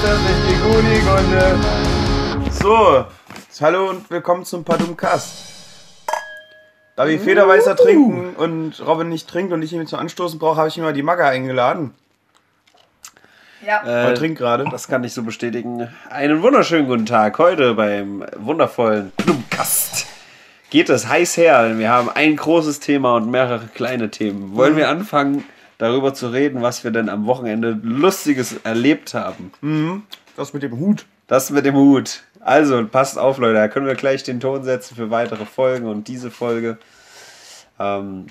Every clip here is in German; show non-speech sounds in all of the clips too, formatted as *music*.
ist das nicht die Kunigunde? So, hallo und willkommen zum Padumcast. Da wir Federweißer trinken und Robin nicht trinkt und ich ihn zum Anstoßen brauche, habe ich mir mal die Magga eingeladen. Ja. Äh, trink gerade. Das kann ich so bestätigen. Einen wunderschönen guten Tag. Heute beim wundervollen Blumkast geht es heiß her. Wir haben ein großes Thema und mehrere kleine Themen. Wollen wir anfangen, darüber zu reden, was wir denn am Wochenende Lustiges erlebt haben? Das mit dem Hut. Das mit dem Hut. Also, passt auf, Leute. Da können wir gleich den Ton setzen für weitere Folgen und diese Folge. Ähm,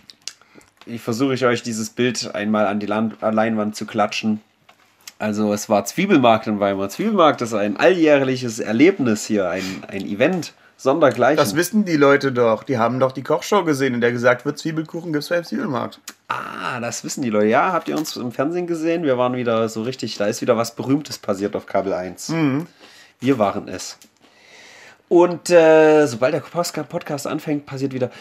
ich versuche ich euch dieses Bild einmal an die Land Leinwand zu klatschen. Also, es war Zwiebelmarkt in Weimar. Zwiebelmarkt ist ein alljährliches Erlebnis hier, ein, ein Event. Sondergleichen. Das wissen die Leute doch. Die haben doch die Kochshow gesehen, in der gesagt wird, Zwiebelkuchen gibt's beim Zwiebelmarkt. ah, das wissen die Leute. Ja, habt ihr uns im Fernsehen gesehen? Wir waren wieder so richtig, da ist wieder was Berühmtes passiert auf Kabel 1. Wir waren es. Und äh, sobald der Podcast anfängt, passiert wieder,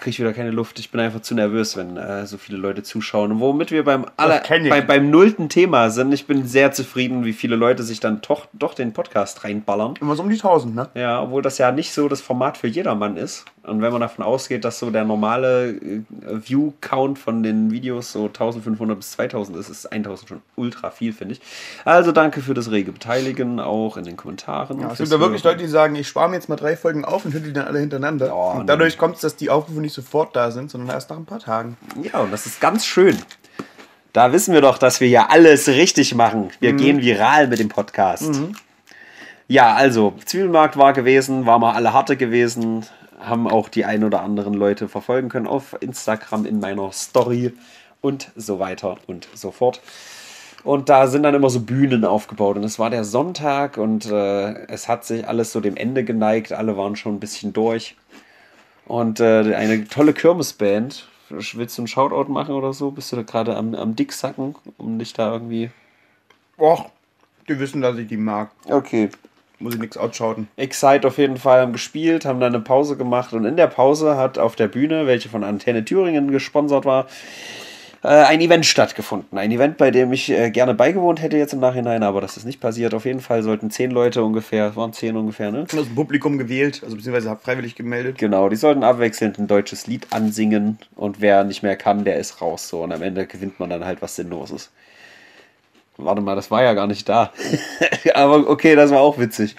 kriege ich wieder keine Luft. Ich bin einfach zu nervös, wenn äh, so viele Leute zuschauen. Und womit wir beim, aller, bei, beim nullten Thema sind, ich bin sehr zufrieden, wie viele Leute sich dann doch, doch den Podcast reinballern. Immer so um die 1000, ne? Ja, obwohl das ja nicht so das Format für jedermann ist. Und wenn man davon ausgeht, dass so der normale äh, View-Count von den Videos so 1500 bis 2000 ist, ist 1000 schon ultra viel, finde ich. Also danke für das rege Beteiligen, auch in den Kommentaren. Ja, es gibt da wirklich. Leute, die sagen, ich spare mir jetzt mal drei Folgen auf und höre die dann alle hintereinander. Ja, und dadurch kommt es, dass die Aufrufe nicht sofort da sind, sondern erst nach ein paar Tagen. Ja, und das ist ganz schön. Da wissen wir doch, dass wir ja alles richtig machen. Wir gehen viral mit dem Podcast. Ja, also, Zwiebelmarkt war gewesen, waren wir alle harte gewesen, haben auch die ein oder anderen Leute verfolgen können auf Instagram in meiner Story und so weiter und so fort. Und da sind dann immer so Bühnen aufgebaut. Und es war der Sonntag und äh, es hat sich alles so dem Ende geneigt. Alle waren schon ein bisschen durch. Und äh, eine tolle Kirmesband. Willst du einen Shoutout machen oder so? Bist du da gerade am, am Dicksacken, um dich da irgendwie. Och, die wissen, dass ich die mag. Okay. Muss ich nichts outschauten. Excite auf jeden Fall haben gespielt, haben dann eine Pause gemacht und in der Pause hat auf der Bühne, welche von Antenne Thüringen gesponsert war, äh, ein Event stattgefunden. Ein Event, bei dem ich äh, gerne beigewohnt hätte jetzt im Nachhinein, aber das ist nicht passiert. Auf jeden Fall sollten zehn Leute ungefähr, es waren zehn ungefähr, ne? Aus dem Publikum gewählt, also beziehungsweise freiwillig gemeldet. Genau, die sollten abwechselnd ein deutsches Lied ansingen und wer nicht mehr kann, der ist raus. So und am Ende gewinnt man dann halt was Sinnloses. Warte mal, das war ja gar nicht da. *laughs* Aber okay, das war auch witzig.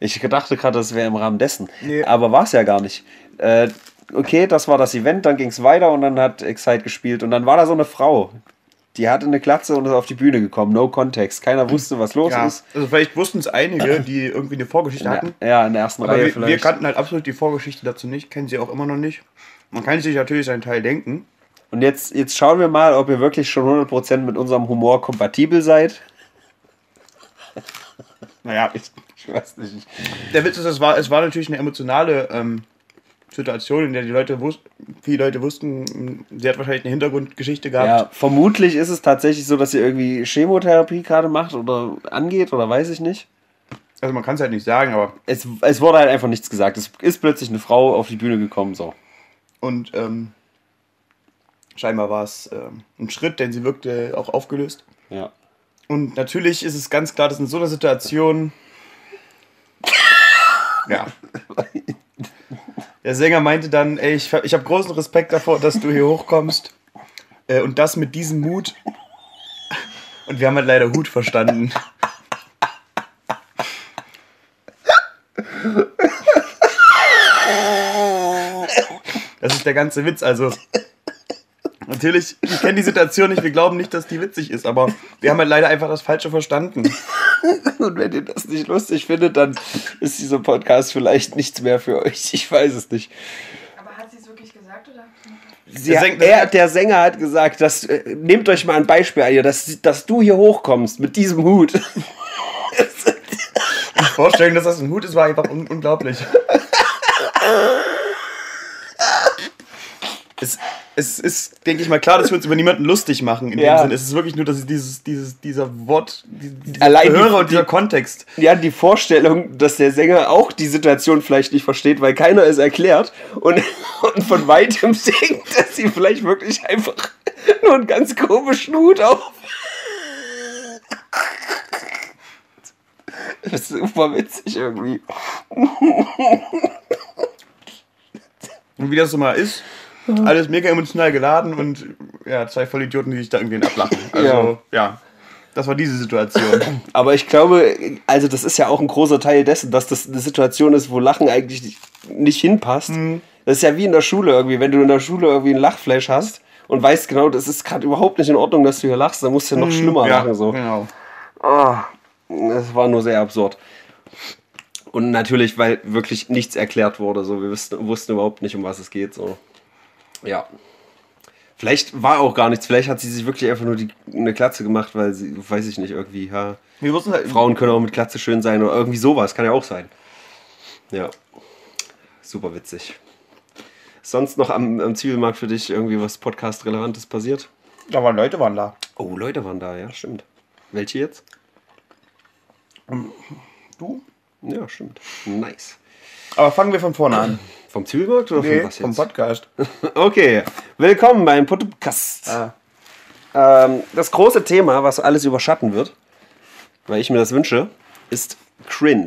Ich dachte gerade, das wäre im Rahmen dessen. Nee. Aber war es ja gar nicht. Äh, okay, das war das Event, dann ging es weiter und dann hat Excite gespielt und dann war da so eine Frau. Die hatte eine Glatze und ist auf die Bühne gekommen. No Context. Keiner wusste, was los Ja, ist. also vielleicht wussten es einige, die irgendwie eine Vorgeschichte In hatten. der, ja, in der ersten Aber Reihe wir, vielleicht. wir kannten halt absolut die Vorgeschichte dazu nicht, kennen sie auch immer noch nicht. Man kann sich natürlich seinen Teil denken. Und jetzt, jetzt schauen wir mal, ob ihr wirklich schon 100% mit unserem Humor kompatibel seid. *laughs* Naja, ich, Ich weiß nicht. der Witz ist, es war, es war natürlich eine emotionale ähm, Situation, in der die Leute wussten, viele Leute wussten, sie hat wahrscheinlich eine Hintergrundgeschichte gehabt. Ja, vermutlich ist es tatsächlich so, dass sie irgendwie Chemotherapie gerade macht oder angeht oder weiß ich nicht. Also man kann es halt nicht sagen, aber Es, es wurde halt einfach nichts gesagt. Es ist plötzlich eine Frau auf die Bühne gekommen, so. und ähm, scheinbar war es ähm, ein Schritt, denn sie wirkte auch aufgelöst. Ja. Und natürlich ist es ganz klar, dass in so einer Situation. Ja. Der Sänger meinte dann, ey, ich, ich habe großen Respekt davor, dass du hier hochkommst. Äh, und das mit diesem Mut. Und wir haben halt leider Hut verstanden. Das ist der ganze Witz. Also, natürlich, ich kenne die Situation nicht, wir glauben nicht, dass die witzig ist, aber wir haben halt leider einfach das Falsche verstanden. *laughs* Und wenn ihr das nicht lustig findet, dann ist dieser Podcast vielleicht nichts mehr für euch. Ich weiß es nicht. Aber hat sie es wirklich gesagt oder? Sie, Der er, der Sänger hat gesagt, dass, äh, nehmt euch mal ein Beispiel an ihr, dass, dass du hier hochkommst mit diesem Hut. Die Vorstellung, dass das ein Hut ist, war einfach un unglaublich. *laughs* Es, es ist, denke ich mal, klar, dass wir uns über niemanden lustig machen. In Ja. dem Sinne. Es ist wirklich nur, dass dieses, dieses, dieser Wort, die- dieser Allein die- Hörer und dieser die- Kontext. Ja, die Vorstellung, dass der Sänger auch die Situation vielleicht nicht versteht, weil keiner es erklärt und, *laughs* und von weitem *laughs* singt, dass sie vielleicht wirklich einfach nur einen ganz komischen Hut auf. Das ist super witzig irgendwie. Und wie das so mal ist, alles mega emotional geladen und ja, zwei Vollidioten, die sich da irgendwie ablachen. *laughs* Also, ja. Das war diese Situation. *laughs* Aber ich glaube, also das ist ja auch ein großer Teil dessen, dass das eine Situation ist, wo Lachen eigentlich nicht- hinpasst. Das ist ja wie in der Schule irgendwie, wenn du in der Schule irgendwie einen Lachflash hast und weißt genau, das ist gerade überhaupt nicht in Ordnung, dass du hier lachst, dann musst du ja noch schlimmer ja, lachen. So. Genau. Ah, das war nur sehr absurd. Und natürlich, weil wirklich nichts erklärt wurde. So, wir wussten, wussten überhaupt nicht, um was es geht. So. Ja. Vielleicht war auch gar nichts. Vielleicht hat sie sich wirklich einfach nur die, eine Glatze gemacht, weil sie, weiß ich nicht, irgendwie, ja. Wir wussten halt, Frauen können auch mit Glatze schön sein oder irgendwie sowas. Kann ja auch sein. Ja. Super witzig. Sonst noch am, am Zwiebelmarkt für dich irgendwie was Podcast-Relevantes passiert? da waren Leute waren da. Oh, Leute waren da, ja, stimmt. Welche jetzt? Du? Ja, stimmt. Nice. Aber fangen wir von vorne an. Vom Zwiebelmarkt oder Nee, von was vom jetzt? Podcast. *laughs* Okay, willkommen beim Podcast. Ah. Ähm, das große Thema, was alles überschatten wird, weil ich mir das wünsche, ist Cringe.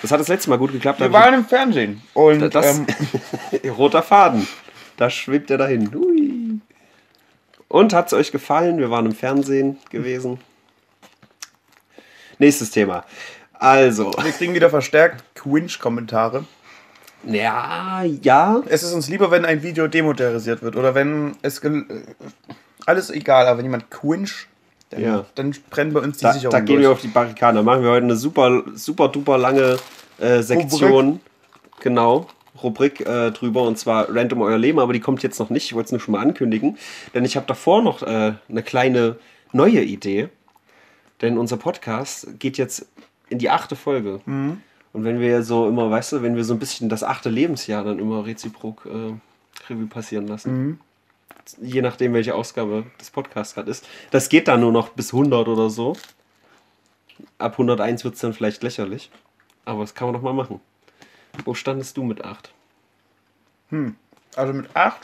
Das hat das letzte Mal gut geklappt. Wir waren im Fernsehen. Und Das- ähm, *laughs* roter Faden. Da schwebt er dahin. Hui. Und hat es euch gefallen? Wir waren im Fernsehen gewesen. Nächstes Thema. Also, wir kriegen wieder verstärkt Quinch-Kommentare. Ja, ja. Es ist uns lieber, wenn ein Video demonetarisiert wird oder wenn es. gel- äh, Alles egal, aber wenn jemand Quinch, dann, Ja. dann brennen bei uns die Da, Sicherung da gehen wir durch. auf die Barrikaden. Da machen wir heute eine super, super duper lange äh, Sektion. Genau. Rubrik äh, drüber und zwar Random Euer Leben, aber die kommt jetzt noch nicht. Ich wollte es nur schon mal ankündigen, denn ich habe davor noch äh, eine kleine neue Idee. Denn unser Podcast geht jetzt in die achte Folge. Mhm. Und wenn wir so immer, weißt du, wenn wir so ein bisschen das achte Lebensjahr dann immer reziprok äh, Revue passieren lassen. Mhm. Je nachdem, welche Ausgabe des Podcasts gerade ist. Das geht dann nur noch bis 100 oder so. Ab 101 wird es dann vielleicht lächerlich. Aber das kann man doch mal machen. Wo standest du mit 8? Also mit 8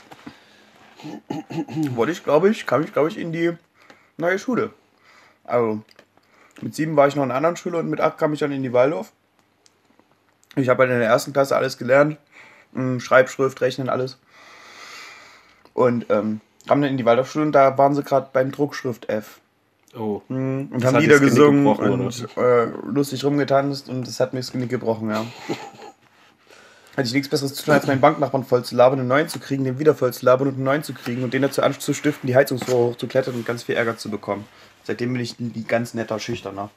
wollte ich, glaube ich, kam ich, glaube ich, in die neue Schule. Also mit 7 war ich noch in einer anderen Schule und mit 8 kam ich dann in die Waldorf. Ich habe halt in der ersten Klasse alles gelernt. mm, Schreibschrift, Rechnen, alles. Und ähm, kam dann in die Waldorfschule und da waren sie gerade beim Druckschrift F. Oh. Mm, Und Das haben Lieder gesungen und äh, lustig rumgetanzt und das hat mir das Genick gebrochen, ja. *laughs* Hatte ich nichts besseres zu tun, als meinen Banknachbarn voll zu labern, einen neuen zu kriegen, den wieder voll zu labern und einen neuen zu kriegen und den dazu anzustiften, die Heizungsrohre hochzuklettern und ganz viel Ärger zu bekommen. Seitdem bin ich ein ganz netter Schüchterner.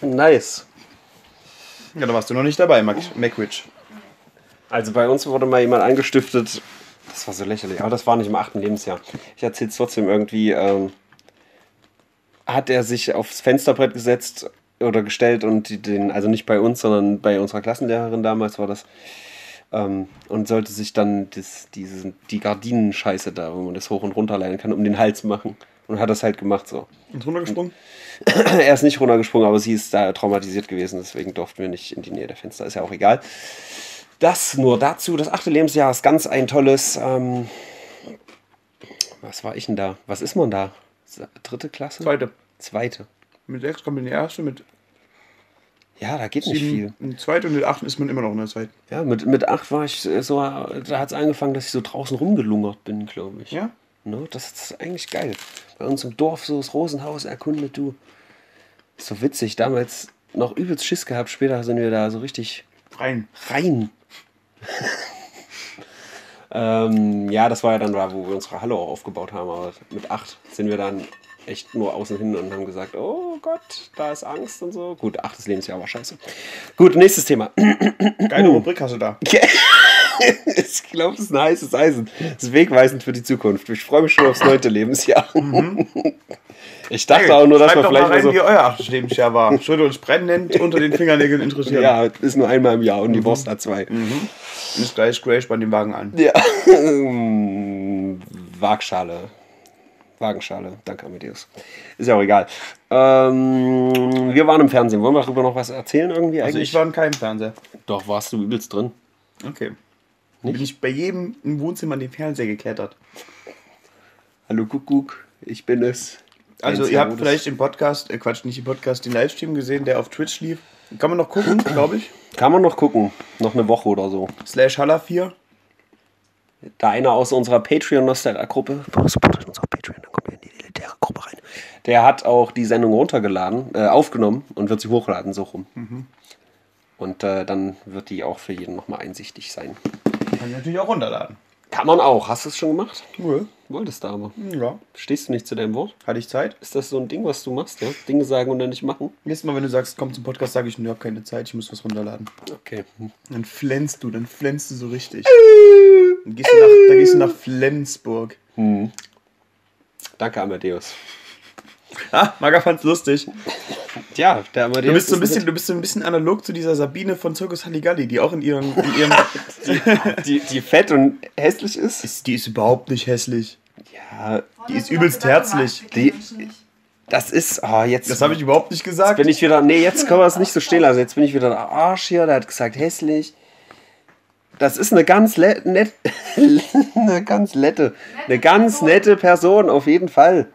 Nice. Ja, da warst du noch nicht dabei, Mac Macwitch. Also bei uns wurde mal jemand angestiftet. Das war so lächerlich, aber das war nicht im achten Lebensjahr. Ich erzähle es trotzdem irgendwie. Ähm, hat er sich aufs Fensterbrett gesetzt oder gestellt und den, also nicht bei uns, sondern bei unserer Klassenlehrerin damals war das. Ähm, und sollte sich dann das, diese, die Gardinenscheiße da, wo man das hoch und runter leihen kann, um den Hals machen. Und hat das halt gemacht so. Und runtergesprungen? *clears throat* er ist nicht runtergesprungen, aber sie ist da traumatisiert gewesen, deswegen durften wir nicht in die Nähe der Fenster. Ist ja auch egal. Das nur dazu. Das achte Lebensjahr ist ganz ein tolles. Ähm, was war ich denn da? Was ist man da? Dritte Klasse? Zweite. Zweite. Mit sechs kommt in die erste, mit Ja, da geht nicht viel. sieben die zweite und mit acht ist man immer noch in der zweiten. Ja, mit, mit acht war ich so, da hat es angefangen, dass ich so draußen rumgelungert bin, glaube ich. Ja? Ne, das ist eigentlich geil. Bei uns im Dorf so das Rosenhaus erkundet, du. Ist so witzig. Damals noch übelst Schiss gehabt. Später sind wir da so richtig Rein. rein. ähm, ja, das war ja dann da, wo wir unsere Halle auch aufgebaut haben. Aber mit acht sind wir dann echt nur außen hin und haben gesagt, oh Gott, da ist Angst und so. Gut, achtes Lebensjahr war scheiße. Gut, nächstes Thema. Geile Rubrik hast du da. *laughs* *laughs* ich glaube, es ist ein heißes Eisen. Das ist wegweisend für die Zukunft. Ich freue mich schon aufs neunte Lebensjahr. Ich dachte auch nur, dass wir vielleicht mal rein, so. wie euer achtes Lebensjahr war. *laughs* Würde uns brennend unter den Fingernägeln interessieren. Ja, ist nur einmal im Jahr und die Wurst hat zwei. Ist gleich Crash bei dem Wagen an. Ja. *laughs* Waagschale. Wagenschale. Danke, Amadeus. Ist ja auch egal. Ähm, wir waren im Fernsehen. Wollen wir darüber noch was erzählen irgendwie Also eigentlich? ich war in keinem Fernseher. Doch, warst du übelst drin. Okay. Bin ich bei jedem im Wohnzimmer an den Fernseher geklettert. Hallo Kuckuck, ich bin es. Also ihr habt vielleicht den Podcast, äh Quatsch, nicht den Podcast, den Livestream gesehen, der auf Twitch lief. Kann man noch gucken, *clears throat* glaube ich. Kann man noch gucken. Noch eine Woche oder so. Slash Halla 4. Da einer aus unserer Patreon-Nostalgia-Gruppe, supportet uns auf Patreon, dann kommt ihr in die elitäre Gruppe rein. Der hat auch die Sendung runtergeladen, äh, aufgenommen und wird sie hochladen, so rum. Und äh, dann wird die auch für jeden nochmal einsichtig sein. Kann ich natürlich auch runterladen. Kann man auch. Hast du es schon gemacht? Ja. Wolltest du aber. ja. Stehst du nicht zu deinem Wort? Hatte ich Zeit? Ist das so ein Ding, was du machst, ja? Dinge sagen und dann nicht machen? Nächstes Mal, wenn du sagst, komm zum Podcast, sage ich, ich habe keine Zeit, ich muss was runterladen. Okay. Dann flänzt du, dann flänzt du so richtig. Dann gehst du nach, dann gehst du nach Flensburg. Danke, Amadeus. Ah, Maga fand's lustig. Ja, der Amadeus. Du bist, so ein ist bisschen, du bist so ein bisschen analog zu dieser Sabine von Zirkus Halligalli, die auch in ihrem. In ihrem *laughs* mit- die, die fett und hässlich ist. ist, die ist überhaupt nicht hässlich. Ja, Die ist übelst herzlich. Die- das ist. Oh, jetzt. Das habe ich überhaupt nicht gesagt. bin ich wieder. Nee, jetzt können wir es nicht so stehen lassen. Jetzt bin ich wieder der Arsch hier. Der hat gesagt, hässlich. Das ist eine ganz le nett, *laughs* eine ganz nette, eine ganz nette Person auf jeden Fall.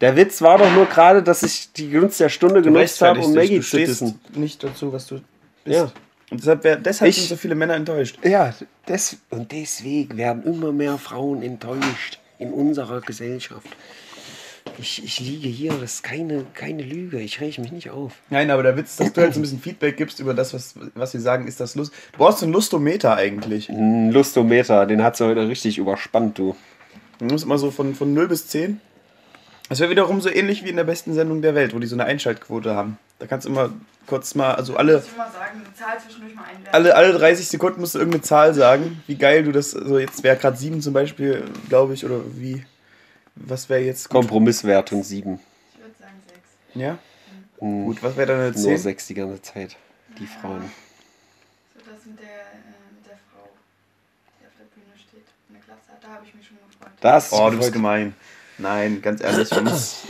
Der Witz war doch nur gerade, dass ich die Gunst der Stunde Du genutzt habe, um Maggie zu dissen. nicht dazu, was du bist. Ja. Und deshalb, wär, deshalb Ich- sind so viele Männer enttäuscht. Ja, des, und deswegen werden immer mehr Frauen enttäuscht in unserer Gesellschaft. Ich, ich liege hier, das ist keine, keine Lüge, ich rege mich nicht auf. Nein, aber der Witz, dass du halt so ein bisschen Feedback gibst über das, was, was wir sagen, ist das Lust. Du brauchst einen Lustometer eigentlich. Ein Lustometer, den hat sie heute richtig überspannt, du. Du musst immer so von, von 0 bis 10. Das wäre wiederum so ähnlich wie in der besten Sendung der Welt, wo die so eine Einschaltquote haben. Da kannst du immer kurz mal, also alle, Ich mal sagen, eine Zahl zwischendurch mal einwerfen. alle, alle 30 Sekunden musst du irgendeine Zahl sagen. Wie geil du das, also jetzt wäre gerade 7 zum Beispiel, glaube ich, oder wie, was wäre jetzt gut? Kompromisswertung 7. Ich würde sagen sechs. Ja? Hm, Gut, was wäre dann eine Nur 10? 6 die ganze Zeit. Die Frauen. So das mit der, äh, mit der Frau, die auf der Bühne steht, eine Klasse hat. Da habe ich mich schon gefreut. Das Oh, du bist gemein. Nein, ganz ehrlich, wenn es,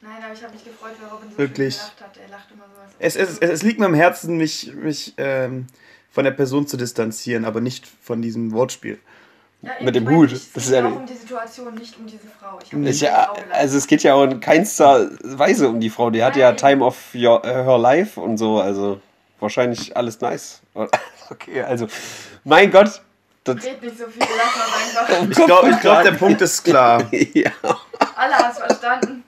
Nein, aber ich habe mich gefreut, weil Robin so Wirklich? viel gelacht hat. Er lacht immer sowas. es, es, es liegt mir am Herzen, mich, mich ähm, von der Person zu distanzieren, aber nicht von diesem Wortspiel. Ja, eben, mit dem ich meine, Hut. Es geht ist ja auch um die Situation, nicht um diese Frau. Ich habe Ich, nicht die ja, Frau also es geht ja auch in keinster Weise um die Frau. Die hat ja Nein. Time of your, äh, Her Life und so, also wahrscheinlich alles nice. *laughs* Okay, also mein Gott. Das, Red nicht so viel, lass mal einfach. Ich glaube, ich glaub, der Punkt ist klar. *laughs* ja. Alle haben es verstanden.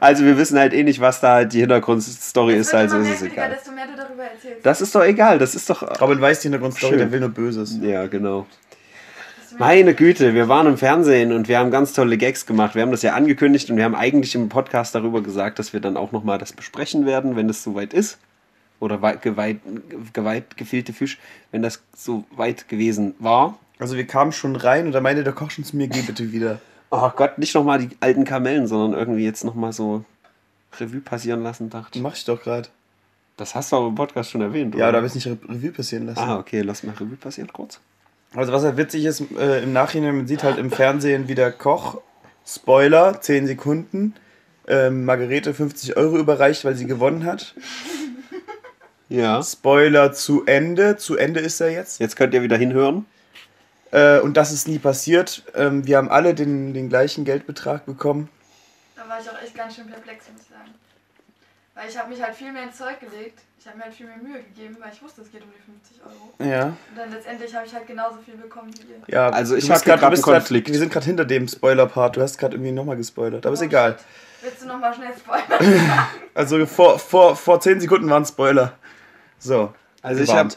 Also wir wissen halt eh nicht, was da halt die Hintergrundstory ist, also ist es egal. Desto mehr du darüber erzählst. Das ist doch egal, das ist doch. Robin weiß die Hintergrundstory, Schön. der will nur Böses. Ja, genau. Meine Güte, wir waren im Fernsehen und wir haben ganz tolle Gags gemacht. Wir haben das ja angekündigt und wir haben eigentlich im Podcast darüber gesagt, dass wir dann auch nochmal das besprechen werden, wenn es soweit ist. Oder wei- geweiht, geweiht gefehlte Fisch, wenn das so weit gewesen war. Also wir kamen schon rein und da meinte der Koch schon zu mir, geh bitte wieder. Oh Gott, nicht nochmal die alten Kamellen, sondern irgendwie jetzt nochmal so Revue passieren lassen, dachte ich. Mach ich doch gerade. Das hast du aber im Podcast schon erwähnt, Ja, oder? da habe ich nicht Re Revue passieren lassen. Ah, okay, lass mal Revue passieren kurz. Also was halt witzig ist, äh, im Nachhinein, man sieht halt im Fernsehen, wie der Koch, Spoiler, 10 Sekunden, ähm, Margarete 50 Euro überreicht, weil sie gewonnen hat. Ja. Spoiler zu Ende, zu Ende ist er jetzt. Jetzt könnt ihr wieder hinhören. Äh, und das ist nie passiert. Ähm, wir haben alle den, den gleichen Geldbetrag bekommen. Da war ich auch echt ganz schön perplex, muss ich sagen. Weil ich habe mich halt viel mehr ins Zeug gelegt. Ich habe mir halt viel mehr Mühe gegeben, weil ich wusste, es geht um die 50 Euro. Ja. Und dann letztendlich habe ich halt genauso viel bekommen wie ihr. ja Also ich du bist hab hier grad- grad du bist einen grad- Konflikt. Wir sind gerade hinter dem Spoiler-Part. Du hast gerade irgendwie nochmal gespoilert. Aber ist Oh, egal. shit. Willst du nochmal schnell *laughs* spoilern? Also vor, vor, vor 10 Sekunden waren Spoiler. So. Also ich habe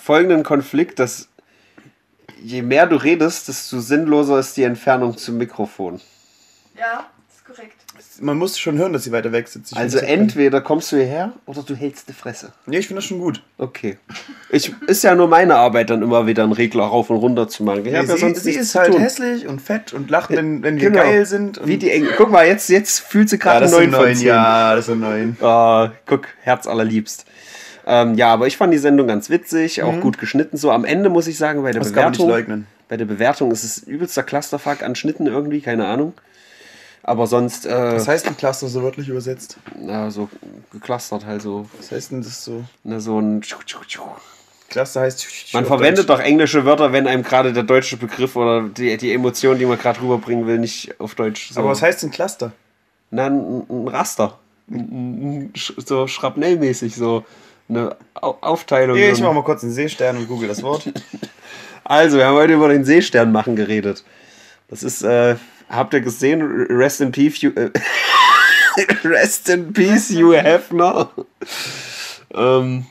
folgenden Konflikt, dass je mehr du redest, desto sinnloser ist die Entfernung zum Mikrofon. ja, ist korrekt. Man muss schon hören, dass sie weiter weg sitzt. Ich Also entweder kommst du hierher oder du hältst die Fresse. Nee, ich finde das schon gut. Okay. Ich, ist ja nur meine Arbeit, dann immer wieder einen Regler rauf und runter zu machen. Ich Nee, hab ja sie, sonst sie ist halt tun. hässlich und fett und lacht, wenn, wenn wir Genau. geil sind. Und Wie die Eng Guck mal, jetzt, jetzt fühlt sie ja, gerade das einen neuen. Ja, das sind neun. Ah, guck, Herz allerliebst. Ähm, ja, aber ich fand die Sendung ganz witzig, auch gut geschnitten. So am Ende muss ich sagen, bei der Mhm. Das kann man nicht Bewertung. leugnen. Bei der Bewertung ist es übelster Clusterfuck an Schnitten irgendwie, keine Ahnung. Aber sonst, äh, Was heißt ein Cluster so wörtlich übersetzt? na, so geclustert halt so. Was heißt denn das so? Na, so ein. Cluster heißt. Man verwendet Deutsch. doch englische Wörter, wenn einem gerade der deutsche Begriff oder die, die Emotion, die man gerade rüberbringen will, nicht auf Deutsch. So. Aber was heißt denn Cluster? Na, ein, ein Raster. so schrapnellmäßig, so eine Au- Aufteilung. Ich so mach ein- mal kurz einen Seestern und google das Wort. *laughs* Also, wir haben heute über den Seestern machen geredet. Das ist, äh, habt ihr gesehen? Rest in Peace, you, äh, *laughs* Rest in Peace, Hugh Hefner. Ähm,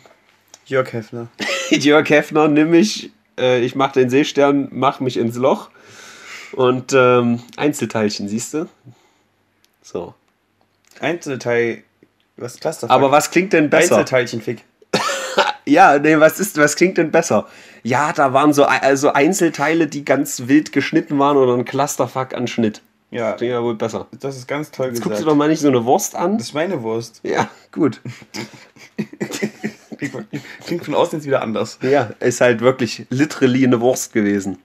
Jörg Heffner. *laughs* Jörg Hefner, nimm mich, äh, ich mach den Seestern, mach mich ins Loch. Und ähm, Einzelteilchen, siehst du? So. Einzelteil. Was Clusterfuck? Aber was klingt denn besser? Einzelteilchenfick. Ja, nee, was ist, was klingt denn besser? Ja, da waren so also Einzelteile, die ganz wild geschnitten waren oder ein Clusterfuck an Schnitt. Ja, Klingt ja wohl besser. das ist ganz toll Jetzt gesagt. guckst du doch mal nicht so eine Wurst an. das ist meine Wurst. Ja, gut. Klingt *laughs* von- Klingt von außen jetzt wieder anders. Ja, ist halt wirklich literally eine Wurst gewesen.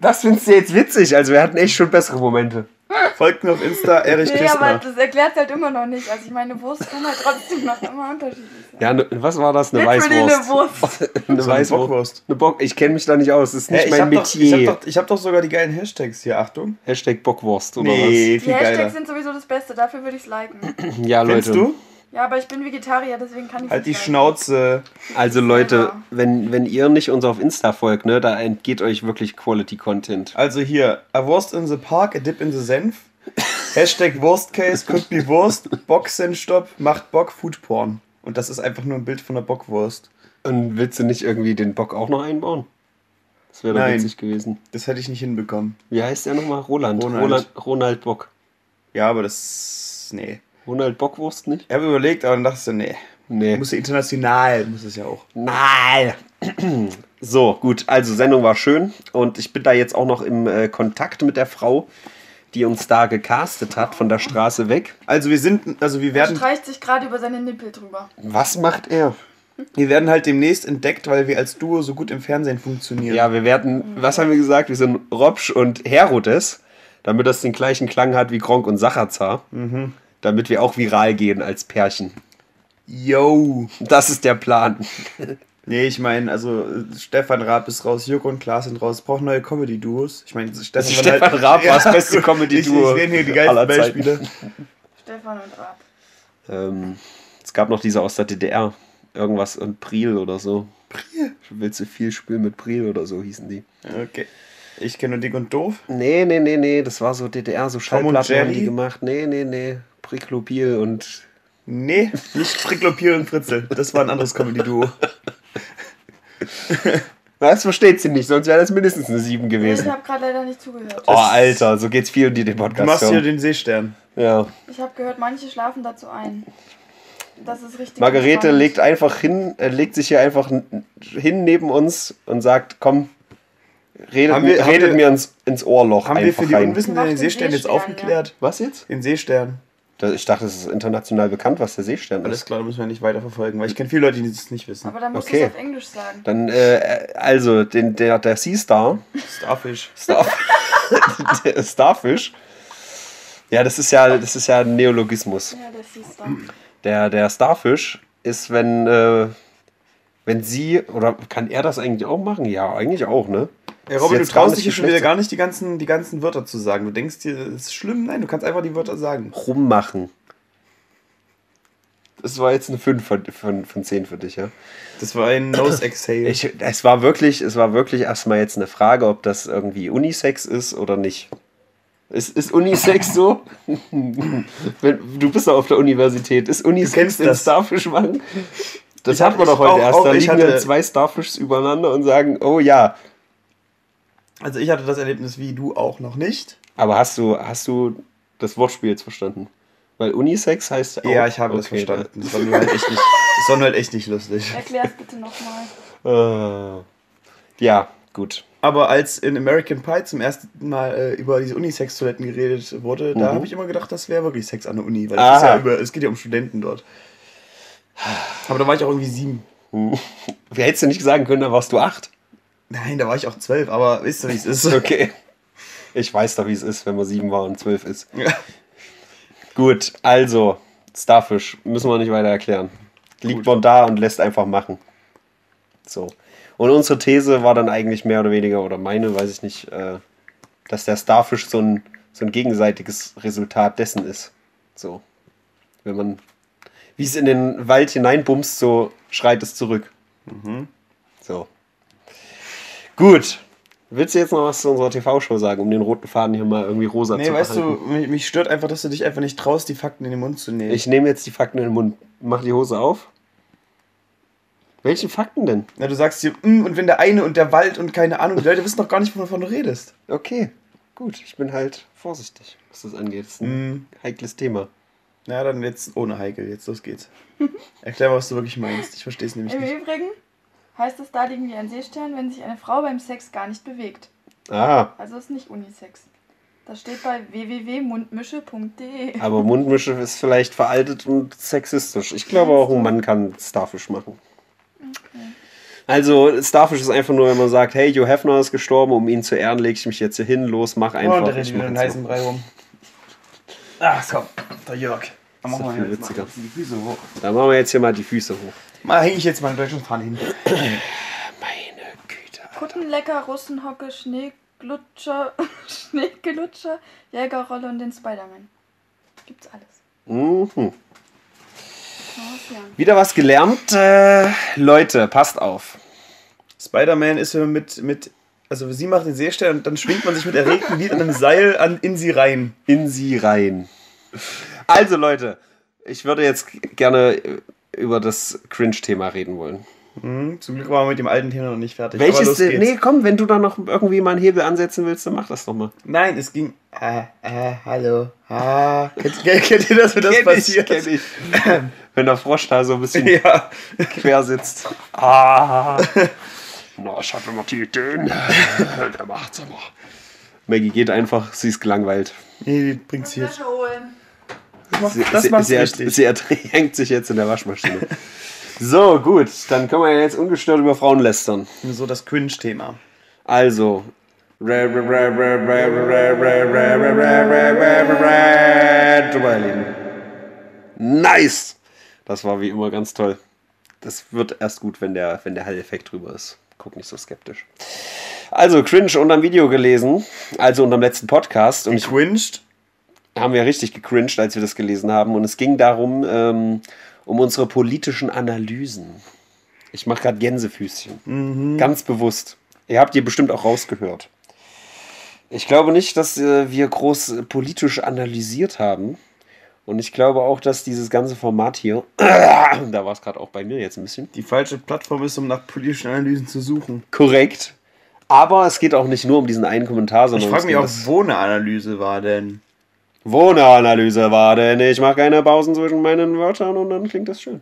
Das findest du jetzt witzig. Also wir hatten echt schon bessere Momente. Folgt mir auf Insta, *laughs* Erich Nee, aber Kistner. das erklärt halt immer noch nicht. Also ich meine, Wurst kann halt trotzdem noch immer unterschiedlich sein. Ja, ne, was war das? Eine Literally eine Weißwurst. Wurst. *laughs* Eine So eine Weißwurst. Bockwurst. Eine Bock. Ich kenne mich da nicht aus. Das ist nicht ich mein hab doch, ich, Metier. hab doch, ich hab doch sogar die geilen Hashtags hier, Achtung. Hashtag Bockwurst oder Nee, Die viel Hashtags geiler. sind sowieso das Beste, dafür würde ich es liken. was? Ja, Kennst Leute. du? Ja, aber ich bin Vegetarier, deswegen kann ich Halt die liken. Schnauze. Also Leute, wenn, wenn ihr nicht uns auf Insta folgt, ne, da entgeht euch wirklich Quality Content. Also hier, a Wurst in the Park, a dip in the Senf. *laughs* Hashtag Wurstcase, could be Wurst, Boxenstopp, macht Bock, Foodporn. Und das ist einfach nur ein Bild von der Bockwurst. Und willst du nicht irgendwie den Bock auch noch einbauen? Das wäre doch Nein. witzig gewesen. Das hätte ich nicht hinbekommen. Wie heißt der nochmal? Roland. Ronald. Ronald, Ronald Bock. Ja, aber das. Nee. Ronald Bockwurst nicht? Ich habe überlegt, aber dann dachte ich so, nee. Nee. Muss ja international, muss es ja auch. Nein. *clears throat* So, gut. Also, Sendung war schön. Und ich bin da jetzt auch noch im äh, Kontakt mit der Frau, die uns da gecastet hat, von der Straße weg. Also wir sind, also wir Er werden, streicht sich gerade über seine Nippel drüber. Was macht er? wir werden halt demnächst entdeckt, weil wir als Duo so gut im Fernsehen funktionieren. Ja, wir werden, was haben wir gesagt? Wir sind Robsch und Herodes, damit das den gleichen Klang hat wie Gronk und Sachazar. Damit wir auch viral gehen als Pärchen. Yo. Das ist der Plan. *laughs* Nee, ich meine, also äh, Stefan Raab ist raus, Jörg und Klaas sind raus. Brauchen neue Comedy-Duos. Ich meine, Stefan, *laughs* Stefan Raab war das beste Comedy-Duo *laughs* Ich, ich hier die geilsten. Beispiele. Stefan und Raab. Ähm, es gab noch diese aus der DDR. Irgendwas und Priel oder so. Priel? Willst du viel spielen mit Priel oder so hießen die. Okay. Ich kenne nur Dick und Doof. Nee, nee, nee, nee. Das war so DDR, so Schallplatten haben die gemacht. Nee, nee, nee. Priklopil und. Nee, nicht Pricklopier und Fritzel. Das war ein anderes Comedy-Duo. Das versteht sie nicht, sonst wäre das mindestens eine 7 Ich gewesen. habe gerade leider nicht zugehört. Oh, Alter, so geht's vielen, die den Du Podcast machst hier hören. den Seestern. Ja. Ich habe gehört, manche schlafen dazu ein. Das ist richtig. Margarete entspannt. legt einfach hin, äh, legt sich hier einfach hin neben uns und sagt, komm, redet, wir- redet wir- mir ins, ins Ohrloch Haben wir für die rein. Unwissenden den den Seestern jetzt Seestern, aufgeklärt? Was jetzt? Den Seestern. Ich dachte, es ist international bekannt, was der Seestern Alles ist. klar, da müssen wir nicht weiter verfolgen, weil ich kenne viele Leute, die das nicht wissen. Aber dann musst Okay. du es auf Englisch sagen. Dann, äh, also, den, der, der Sea Star, Starfish. Star *laughs* der Starfish, ja, das ist ja, das ist ja ein Neologismus. Ja, das siehst du. Der, der Starfish ist, wenn, äh, wenn sie, oder kann er das eigentlich auch machen? Ja, eigentlich auch, ne? Ist Robin, du traust dich hier schon wieder gar nicht, die ganzen, die ganzen Wörter zu sagen. Du denkst dir, das ist schlimm. Nein, du kannst einfach die Wörter sagen. Rummachen. Das war jetzt eine 5 von, von, von 10 für dich, ja? Das war ein Nose Exhale. Ich, es war wirklich, es war wirklich erstmal jetzt eine Frage, ob das irgendwie Unisex ist oder nicht. Ist, ist Unisex so? *laughs* Du bist ja auf der Universität. Ist Unisex kennst den das. Ich wir hab- doch heute auch- erst. auch Da liegen dann hatte- zwei Starfishs übereinander und sagen, oh ja. Also ich hatte das Erlebnis wie du auch noch nicht. Aber hast du, hast du das Wortspiel jetzt verstanden? Weil Unisex heißt auch, Ja, ich habe das Okay, verstanden. Das war nur halt echt nicht, *laughs* das war nur halt echt nicht lustig. Erklär's bitte nochmal. Äh, ja, gut. Aber als in American Pie zum ersten Mal äh, über diese Unisex-Toiletten geredet wurde, da habe ich immer gedacht, das wäre wirklich Sex an der Uni. Weil Mhm. Aha. ja über, es geht ja um Studenten dort. Aber da war ich auch irgendwie sieben. *laughs* Wie hättest du nicht sagen können, da warst du acht. Nein, da war ich auch zwölf, aber wisst ihr, wie es ist? *laughs* Okay. Ich weiß doch, wie es ist, wenn man sieben war und zwölf ist. Ja. Gut, also, Starfish, müssen wir nicht weiter erklären. Liegt Gut. man da und lässt einfach machen. So. Und unsere These war dann eigentlich mehr oder weniger, oder meine, weiß ich nicht, äh, dass der Starfish so ein, so ein gegenseitiges Resultat dessen ist. So. Wenn man, wie es in den Wald hineinbumst, so schreit es zurück. So. Gut. Willst du jetzt noch was zu unserer TV-Show sagen, um den roten Faden hier mal irgendwie rosa Nee, zu weißt du, behalten? mich, mich stört einfach, dass du dich einfach nicht traust, die Fakten in den Mund zu nehmen. Ich nehme jetzt die Fakten in den Mund. Mach die Hose auf. Welche Fakten denn? Na, du sagst hier, mm, und wenn der eine und der Wald und keine Ahnung, die Leute wissen doch gar nicht, wovon du redest. Okay, gut. Ich bin halt vorsichtig, was das angeht. Das ist ein Mm. heikles Thema. Na, dann jetzt ohne Heikel, jetzt los geht's. *laughs* Erklär mal, was du wirklich meinst. Ich verstehe es nämlich Im nicht. Übrigen heißt es da liegen wie ein Seestern, wenn sich eine Frau beim Sex gar nicht bewegt. Ah, Also ist nicht Unisex. Das steht bei www.mundmische.de. aber Mundmische ist vielleicht veraltet und sexistisch. Ich glaube auch, ein Mann kann Starfish machen. Also, Starfish ist einfach nur, wenn man sagt, hey, Joe Hefner ist gestorben, um ihn zu ehren, lege ich mich jetzt hier hin, los, mach einfach. Oh, da ich wieder mach einen heißen Brei rum. Ach komm, der Jörg. Dann machen wir jetzt witziger. mal die Füße hoch. Da machen wir jetzt hier mal die Füße hoch. Mal hänge ich jetzt meine deutschen Fahnen hin. *clears throat* Meine Güte. Kuttenlecker, Russenhocke, Schneeglutscher, *laughs* Schneegelutscher, Jägerrolle und den Spider-Man. Gibt's alles. Mhm. Wieder was gelernt. Äh, Leute, passt auf. Spider-Man ist mit, mit, also sie macht den Seestern und dann schwingt man sich mit erregtem Lied an einem Seil an, in sie rein. In sie rein. Also, Leute, ich würde jetzt gerne über das Cringe-Thema reden wollen. Mhm, zum Glück waren wir mit dem alten Thema noch nicht fertig. aber Welches geht's. Nee, komm, wenn du da noch irgendwie mal einen Hebel ansetzen willst, dann mach das doch mal. Nein, es ging. Äh, äh, hallo. Ah. *laughs* Kennt, kennt ihr das, wenn das passiert? kenn ich. Wenn der Frosch da so ein bisschen *laughs* Ja. quer sitzt. Ah. Na, ich hatte noch die Ideen. Der macht's aber. Maggie geht einfach, sie ist gelangweilt. Nee, die bringt's hier. Wäsche holen. Das macht, Sie, richtig. sie ertränkt *laughs* sich jetzt in der Waschmaschine. So, gut, dann können wir ja jetzt ungestört über Frauen lästern. so das Cringe-Thema. Also. Nice! Das war wie immer ganz toll. Das wird erst gut, wenn der, wenn der Hall-Effekt drüber ist. Guck nicht so skeptisch. Also, Cringe unterm Video gelesen, also unterm letzten Podcast. Und ich Cringed? Haben wir richtig gecringed, als wir das gelesen haben. Und es ging darum, ähm, um unsere politischen Analysen. Ich mache gerade Gänsefüßchen. Ganz bewusst. Ihr habt ihr bestimmt auch rausgehört. Ich glaube nicht, dass äh, wir groß politisch analysiert haben. Und ich glaube auch, dass dieses ganze Format hier, *coughs* da war es gerade auch bei mir jetzt ein bisschen, Die falsche Plattform ist, um nach politischen Analysen zu suchen. korrekt. Aber es geht auch nicht nur um diesen einen Kommentar, sondern Ich frage mich auch, wo eine Analyse war denn. Wo eine Analyse war, denn ich mache keine Pausen zwischen meinen Wörtern und dann klingt das schön.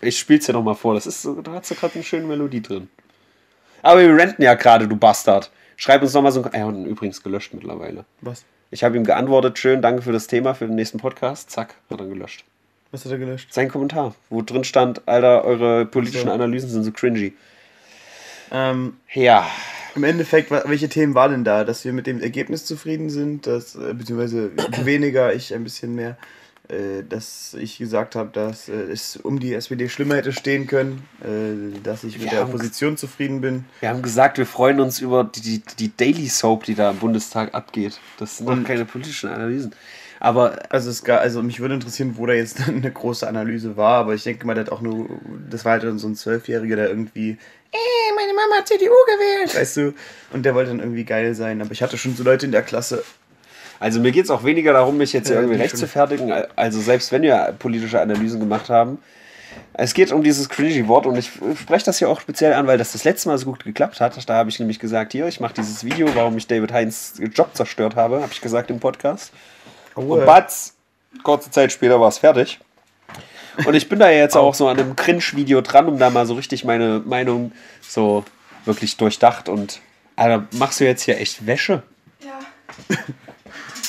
Ich spiel's dir noch mal vor, das ist da hast du gerade eine schöne Melodie drin. Aber wir renten ja gerade, du Bastard. Schreib uns noch mal so ein. Er hat ihn übrigens gelöscht mittlerweile. Was? Ich habe ihm geantwortet, schön, danke für das Thema, für den nächsten Podcast. Zack, hat er gelöscht. Was hat er gelöscht? Sein Kommentar, wo drin stand, Alter, eure politischen. Analysen sind so cringy. Ähm, Ja. Im Endeffekt, welche Themen waren denn da? Dass wir mit dem Ergebnis zufrieden sind, dass, äh, beziehungsweise *clears throat* weniger, ich ein bisschen mehr, äh, dass ich gesagt habe, dass äh, es um die SPD schlimmer hätte stehen können, äh, dass ich mit Wir der Opposition zufrieden bin. Wir haben gesagt, wir freuen uns über die, die, die Daily Soap, die da im Bundestag abgeht. Das sind doch keine politischen Analysen. Aber Also es gar, also mich würde interessieren, wo da jetzt *laughs* eine große Analyse war, aber ich denke mal, hat auch nur, das war halt dann so ein Zwölfjähriger, der irgendwie, äh, meine Mama hat CDU gewählt, *laughs* weißt du, und der wollte dann irgendwie geil sein, aber ich hatte schon so Leute in der Klasse, Also mir geht es auch weniger darum, mich jetzt Ja, irgendwie recht zu fertigen. Also selbst wenn wir politische Analysen gemacht haben. Es geht um dieses cringy Wort und ich spreche das hier auch speziell an, weil das das letzte Mal so gut geklappt hat. Da habe ich nämlich gesagt, hier, ich mache dieses Video, warum ich David Heinz Job zerstört habe, habe ich gesagt im Podcast. Und batz, kurze Zeit später war es fertig. Und ich bin da jetzt auch so an einem Cringe-Video dran, um da mal so richtig meine Meinung so wirklich durchdacht und Alter, machst du jetzt hier echt Wäsche? Ja. *laughs*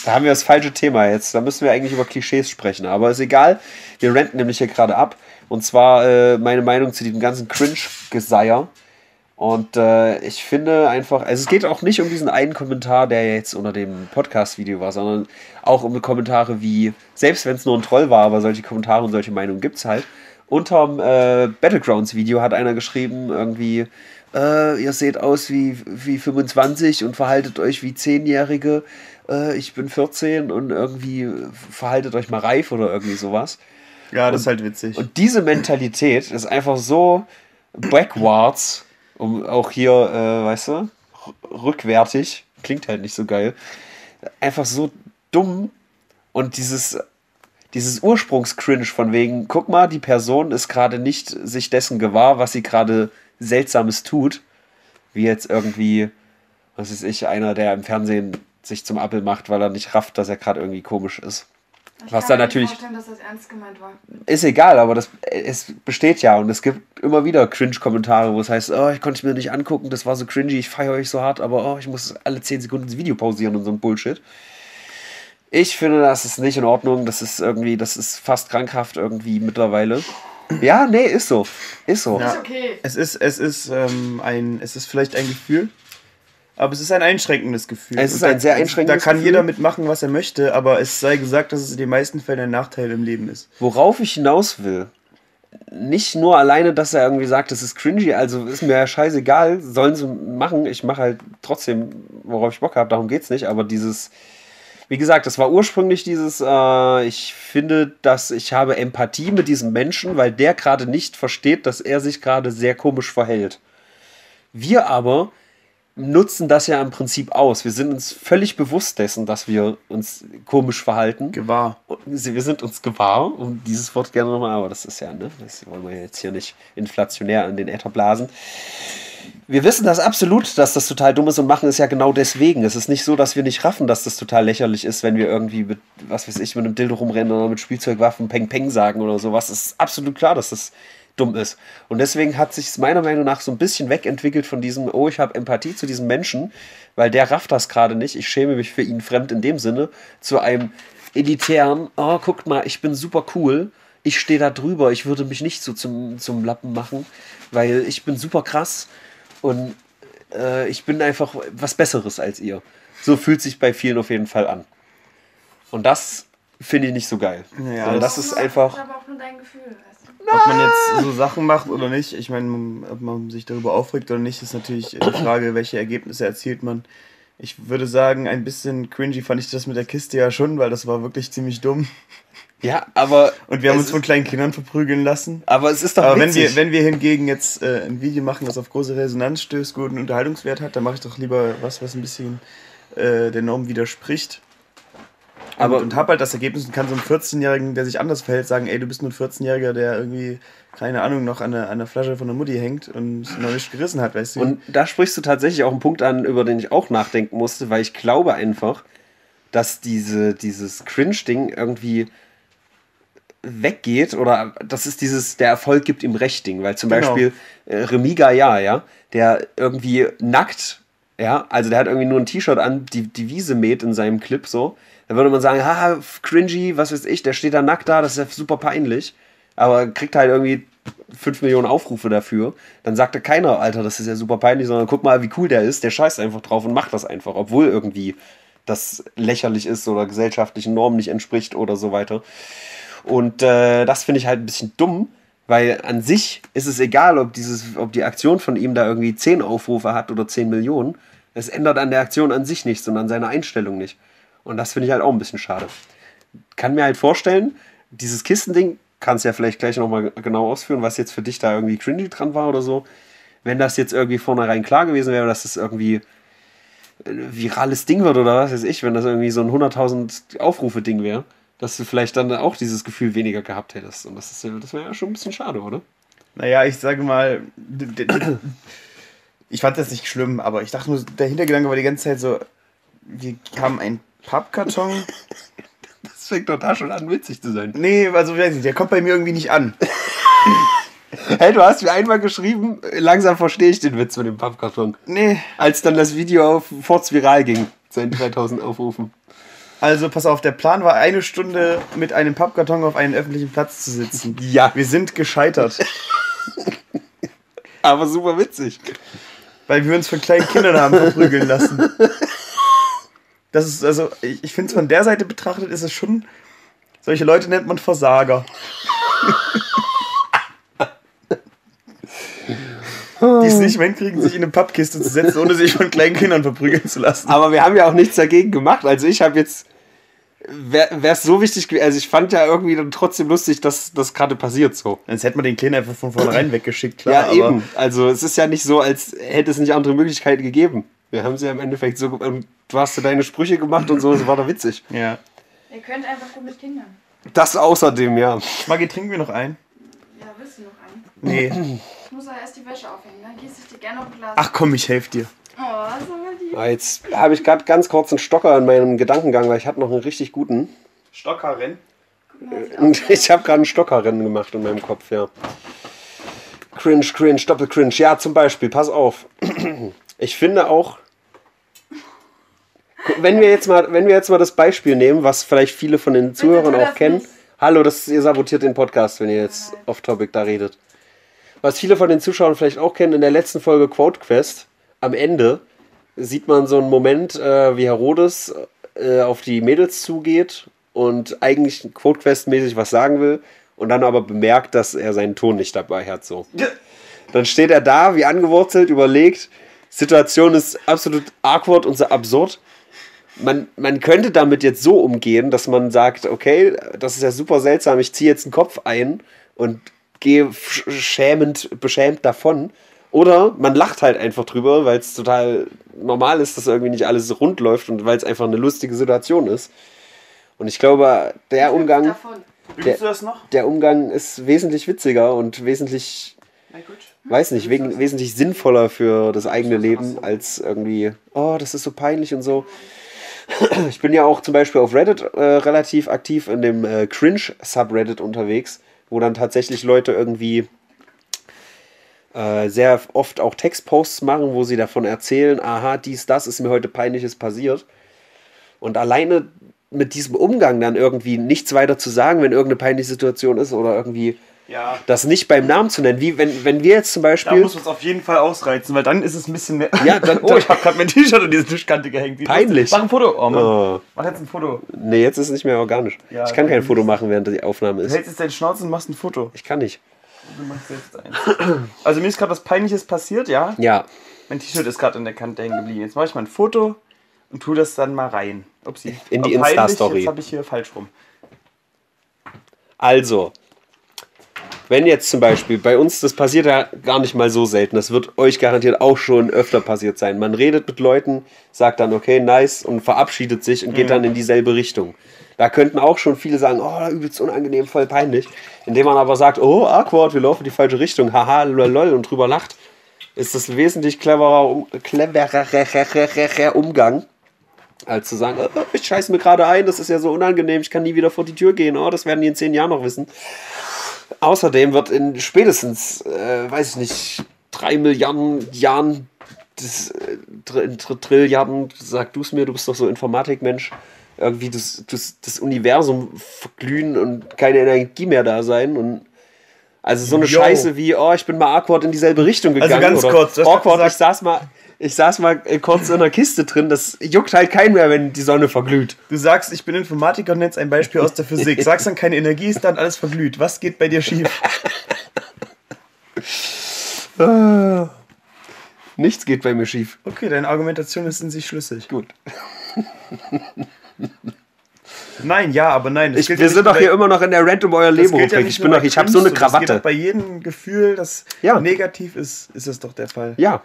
Da haben wir das falsche Thema jetzt. Da müssen wir eigentlich über Klischees sprechen. Aber ist egal. Wir renten nämlich hier gerade ab. Und zwar äh, meine Meinung zu diesem ganzen Cringe-Geseier. Und äh, ich finde einfach, also es geht auch nicht um diesen einen Kommentar, der jetzt unter dem Podcast-Video war, sondern auch um Kommentare wie, selbst wenn es nur ein Troll war, aber solche Kommentare und solche Meinungen gibt es halt. unterm äh, Battlegrounds-Video hat einer geschrieben, irgendwie, äh, ihr seht aus wie, wie 25 und verhaltet euch wie 10-Jährige. Äh, ich bin 14 und irgendwie verhaltet euch mal reif oder irgendwie sowas. Ja, das ist halt witzig. Und diese Mentalität ist einfach so backwards, um auch hier, äh, weißt du, rückwärtig, klingt halt nicht so geil, einfach so dumm und dieses, dieses Ursprungscringe von wegen, guck mal, die Person ist gerade nicht sich dessen gewahr, was sie gerade Seltsames tut, wie jetzt irgendwie, was weiß ich, einer, der im Fernsehen sich zum Appel macht, weil er nicht rafft, dass er gerade irgendwie komisch ist. Ich Was kann da mir nicht natürlich- vorstellen, dass das ernst gemeint war. Ist egal, aber das, es besteht ja und es gibt immer wieder Cringe-Kommentare, wo es heißt, oh, ich konnte es mir nicht angucken, das war so cringy, ich feiere euch so hart, aber oh, ich muss alle 10 Sekunden das Video pausieren und so ein Bullshit. Ich finde, das ist nicht in Ordnung, das ist irgendwie, das ist fast krankhaft irgendwie mittlerweile. Ja, nee, ist so. Ist so. Ja. Ist okay. Es ist, es ist ähm, ein, es ist vielleicht ein Gefühl, aber es ist ein einschränkendes Gefühl. Es ist ein sehr einschränkendes Da kann Gefühl. jeder mitmachen, was er möchte, aber es sei gesagt, dass es in den meisten Fällen ein Nachteil im Leben ist. Worauf ich hinaus will, nicht nur alleine, dass er irgendwie sagt, das ist cringy, also ist mir ja scheißegal, sollen sie machen, ich mache halt trotzdem, worauf ich Bock habe, darum geht's nicht, aber dieses, wie gesagt, das war ursprünglich dieses, äh, ich finde, dass ich habe Empathie mit diesem Menschen, weil der gerade nicht versteht, dass er sich gerade sehr komisch verhält. Wir aber nutzen das ja im Prinzip aus. Wir sind uns völlig bewusst dessen, dass wir uns komisch verhalten. Gewahr. Wir sind uns gewahr, um dieses Wort gerne nochmal, aber das ist ja, ne, das wollen wir jetzt hier nicht inflationär an den Äther blasen. Wir wissen das absolut, dass das total dumm ist und machen es ja genau deswegen. Es ist nicht so, dass wir nicht raffen, dass das total lächerlich ist, wenn wir irgendwie mit, was weiß ich, mit einem Dildo rumrennen oder mit Spielzeugwaffen Peng Peng sagen oder sowas. Es ist absolut klar, dass das dumm ist. Und deswegen hat sich es meiner Meinung nach so ein bisschen wegentwickelt von diesem, oh, ich habe Empathie zu diesem Menschen, weil der rafft das gerade nicht. Ich schäme mich für ihn fremd in dem Sinne, zu einem elitären, oh, guckt mal, ich bin super cool. Ich stehe da drüber, ich würde mich nicht so zum, zum Lappen machen, weil ich bin super krass und äh, ich bin einfach was Besseres als ihr. So fühlt sich bei vielen auf jeden Fall an. Und das finde ich nicht so geil. Ja, das das ist Das einfach. ist aber auch nur dein Gefühl, du? Ob man jetzt so Sachen macht oder nicht, ich meine, ob man sich darüber aufregt oder nicht, ist natürlich die Frage, welche Ergebnisse erzielt man. Ich würde sagen, ein bisschen cringy fand ich das mit der Kiste ja schon, weil das war wirklich ziemlich dumm. Ja, aber. Und wir haben uns von kleinen Kindern verprügeln lassen. Aber es ist doch Aber wenn wir, wenn wir hingegen jetzt äh, ein Video machen, das auf große Resonanz stößt, guten Unterhaltungswert hat, dann mache ich doch lieber was, was ein bisschen äh, der Norm widerspricht. Aber- und, und hab halt das Ergebnis und kann so einem 14-Jährigen, der sich anders verhält, sagen, ey, du bist nur ein 14-Jähriger, der irgendwie, keine Ahnung, noch an der, an der Flasche von der Mutti hängt und noch nicht gerissen hat, weißt du? Und da sprichst du tatsächlich auch einen Punkt an, über den ich auch nachdenken musste, weil ich glaube einfach, dass diese, dieses Cringe-Ding irgendwie weggeht oder das ist dieses, der Erfolg gibt ihm Recht Ding, weil zum Genau. Beispiel äh, Remy Gaillard, ja, der irgendwie nackt, ja, also der hat irgendwie nur ein T-Shirt an, die, die Wiese mäht in seinem Clip so, da würde man sagen, haha, cringy, was weiß ich, der steht da nackt da, das ist ja super peinlich, aber kriegt halt irgendwie 5 Millionen Aufrufe dafür, dann sagte keiner, Alter, das ist ja super peinlich, sondern guck mal, wie cool der ist, der scheißt einfach drauf und macht das einfach, obwohl irgendwie das lächerlich ist oder gesellschaftlichen Normen nicht entspricht oder so weiter. Und äh, das finde ich halt ein bisschen dumm, weil an sich ist es egal, ob, dieses, ob die Aktion von ihm da irgendwie 10 Aufrufe hat oder 10 Millionen. Es ändert an der Aktion an sich nichts und an seiner Einstellung nicht. Und das finde ich halt auch ein bisschen schade. Kann mir halt vorstellen, dieses Kistending, kannst ja vielleicht gleich nochmal genau ausführen, was jetzt für dich da irgendwie cringy dran war oder so. Wenn das jetzt irgendwie vornherein klar gewesen wäre, dass das irgendwie ein virales Ding wird oder was weiß ich, wenn das irgendwie so ein 100.000 Aufrufe-Ding wäre, dass du vielleicht dann auch dieses Gefühl weniger gehabt hättest. Und das, das wäre ja schon ein bisschen schade, oder? Naja, ich sage mal, ich fand das nicht schlimm, aber ich dachte nur, der Hintergedanke war die ganze Zeit so, wir haben einen Pappkarton. *laughs* Das fängt doch da schon an, witzig zu sein. Nee, also weiß nicht, der kommt bei mir irgendwie nicht an. *laughs* Hey, du hast mir einmal geschrieben, langsam verstehe ich den Witz mit dem Pappkarton. Nee, Als dann das Video auf Forts viral ging, seinen 3000 Aufrufen. also pass auf, der Plan war eine Stunde mit einem Pappkarton auf einen öffentlichen Platz zu sitzen. Ja. Wir sind gescheitert, *laughs* Aber super witzig. weil wir uns von kleinen Kindern haben verprügeln lassen. Das ist, also, ich, ich finde es von der Seite betrachtet, ist es schon, solche Leute nennt man Versager. die es nicht hinkriegen, sich in eine Pappkiste zu setzen, ohne sich von kleinen Kindern verprügeln zu lassen. Aber wir haben ja auch nichts dagegen gemacht. Also ich habe jetzt. Wäre es so wichtig gewesen. Also ich fand ja irgendwie dann trotzdem lustig, dass das gerade passiert so. Sonst hätte man den Kleinen einfach von vornherein *clears throat* weggeschickt, klar. Ja, eben. Also es ist ja nicht so, als hätte es nicht andere Möglichkeiten gegeben. Wir haben sie ja im Endeffekt so. Und du hast ja deine Sprüche gemacht und so, das war da witzig. *laughs* Ja. Ihr könnt einfach gut mit Kindern. Das außerdem, ja. Maggie, trinken wir noch ein? Ja, willst du noch einen? Nee. Ich muss aber erst die Wäsche aufhängen, dann gieße ich dir gerne noch ein Glas. Ach komm, ich helfe dir. Oh, so lieb. Ah, Jetzt habe ich gerade ganz kurz einen Stocker in meinem Gedankengang, weil ich hatte noch einen richtig guten. Stockerrennen. Guck mal, sieht Und aus. *laughs* ich habe gerade ein Stockerrennen gemacht in meinem Kopf, ja. Cringe, cringe, doppel cringe. Ja, zum Beispiel, pass auf. *clears throat* Ich finde auch, wenn wir jetzt mal, wenn wir jetzt mal das Beispiel nehmen, was vielleicht viele von den Zuhörern auch kennen. nicht. Hallo, das, ihr sabotiert den Podcast, wenn ihr jetzt off-topic da redet. Was viele von den Zuschauern vielleicht auch kennen, in der letzten Folge Quote Quest, am Ende sieht man so einen Moment, äh, wie Herodes äh, auf die Mädels zugeht und eigentlich Quote Quest-mäßig was sagen will und dann aber bemerkt, dass er seinen Ton nicht dabei hat. So. Dann steht er da, wie angewurzelt, überlegt, Situation ist absolut awkward und so absurd. Man, man könnte damit jetzt so umgehen, dass man sagt, okay, das ist ja super seltsam, ich ziehe jetzt einen Kopf ein und gehe sch- schämend, beschämt davon. Oder man lacht halt einfach drüber, weil es total normal ist, dass irgendwie nicht alles rund läuft und weil es einfach eine lustige Situation ist. Und ich glaube, der Umgang, noch? der Umgang ist wesentlich witziger und wesentlich gut. weiß nicht, wegen, wesentlich sinnvoller für das eigene Leben als irgendwie, oh, das ist so peinlich und so. *clears throat* Ich bin ja auch zum Beispiel auf Reddit äh, relativ aktiv in dem äh, Cringe-Subreddit unterwegs, wo dann tatsächlich Leute irgendwie äh, sehr oft auch Textposts machen, wo sie davon erzählen, aha, dies, das ist mir heute peinliches passiert. Und alleine mit diesem Umgang dann irgendwie nichts weiter zu sagen, wenn irgendeine peinliche Situation ist oder irgendwie Ja. das nicht beim Namen zu nennen. Wie wenn, wenn wir jetzt zum Da Beispiel. muss man es auf jeden Fall ausreizen, weil dann ist es ein bisschen mehr. Ja, dann- *laughs* oh, ich habe gerade mein T-Shirt an diese Tischkante gehängt. Wie Peinlich. Mach ein Foto. Oh Mann. Oh. Mach jetzt ein Foto. Nee, jetzt ist es nicht mehr organisch. Ja, ich kann kein Foto machen, während die Aufnahme Du ist. hältst jetzt deinen Schnauze und machst ein Foto. Ich kann nicht. Du machst jetzt eins. Also mir ist gerade was Peinliches passiert, ja. Ja. Mein T-Shirt ist gerade an der Kante hängen geblieben. Jetzt mache ich mal ein Foto und tu das dann mal rein. Upsi. In die Insta-Story. Jetzt habe ich hier falsch rum. Also, wenn jetzt zum Beispiel bei uns, das passiert ja gar nicht mal so selten, das wird euch garantiert auch schon öfter passiert sein. Man redet mit Leuten, sagt dann, okay, nice und verabschiedet sich und geht dann in dieselbe Richtung. Da könnten auch schon viele sagen, oh, übelst unangenehm, voll peinlich. Indem man aber sagt, oh, awkward, wir laufen in die falsche Richtung, haha, lol, und drüber lacht, ist das ein wesentlich cleverer, um, cleverer Umgang, als zu sagen, oh, ich scheiße mir gerade ein, das ist ja so unangenehm, ich kann nie wieder vor die Tür gehen, oh, das werden die in zehn Jahren noch wissen. Außerdem wird in spätestens, äh, weiß ich nicht, drei Milliarden Jahren, das, äh, Tr Tr Trilliarden, sag du es mir, du bist doch so Informatikmensch, irgendwie das, das, das Universum verglühen und keine Energie mehr da sein und also so eine Yo. Scheiße wie, oh, ich bin mal awkward in dieselbe Richtung gegangen. ganz oder kurz, awkward, ich saß mal, ich saß mal äh, kurz in einer Kiste drin, das juckt halt keinen mehr, wenn die Sonne verglüht. Du sagst, ich bin Informatiker und nennst ein Beispiel aus der Physik. *laughs* Sagst dann, keine Energie ist dann alles verglüht. Was geht bei dir schief? Ah. Nichts geht bei mir schief. Okay, deine Argumentation ist in sich schlüssig. Gut. *laughs* Nein, ja, aber nein. das Ich, wir ja sind doch hier immer noch in der Rent um euer das Leben ja Ich bin doch, ich habe so eine Kunst, das geht Krawatte. bei jedem Gefühl, das Ja. negativ ist, ist es doch der Fall. Ja,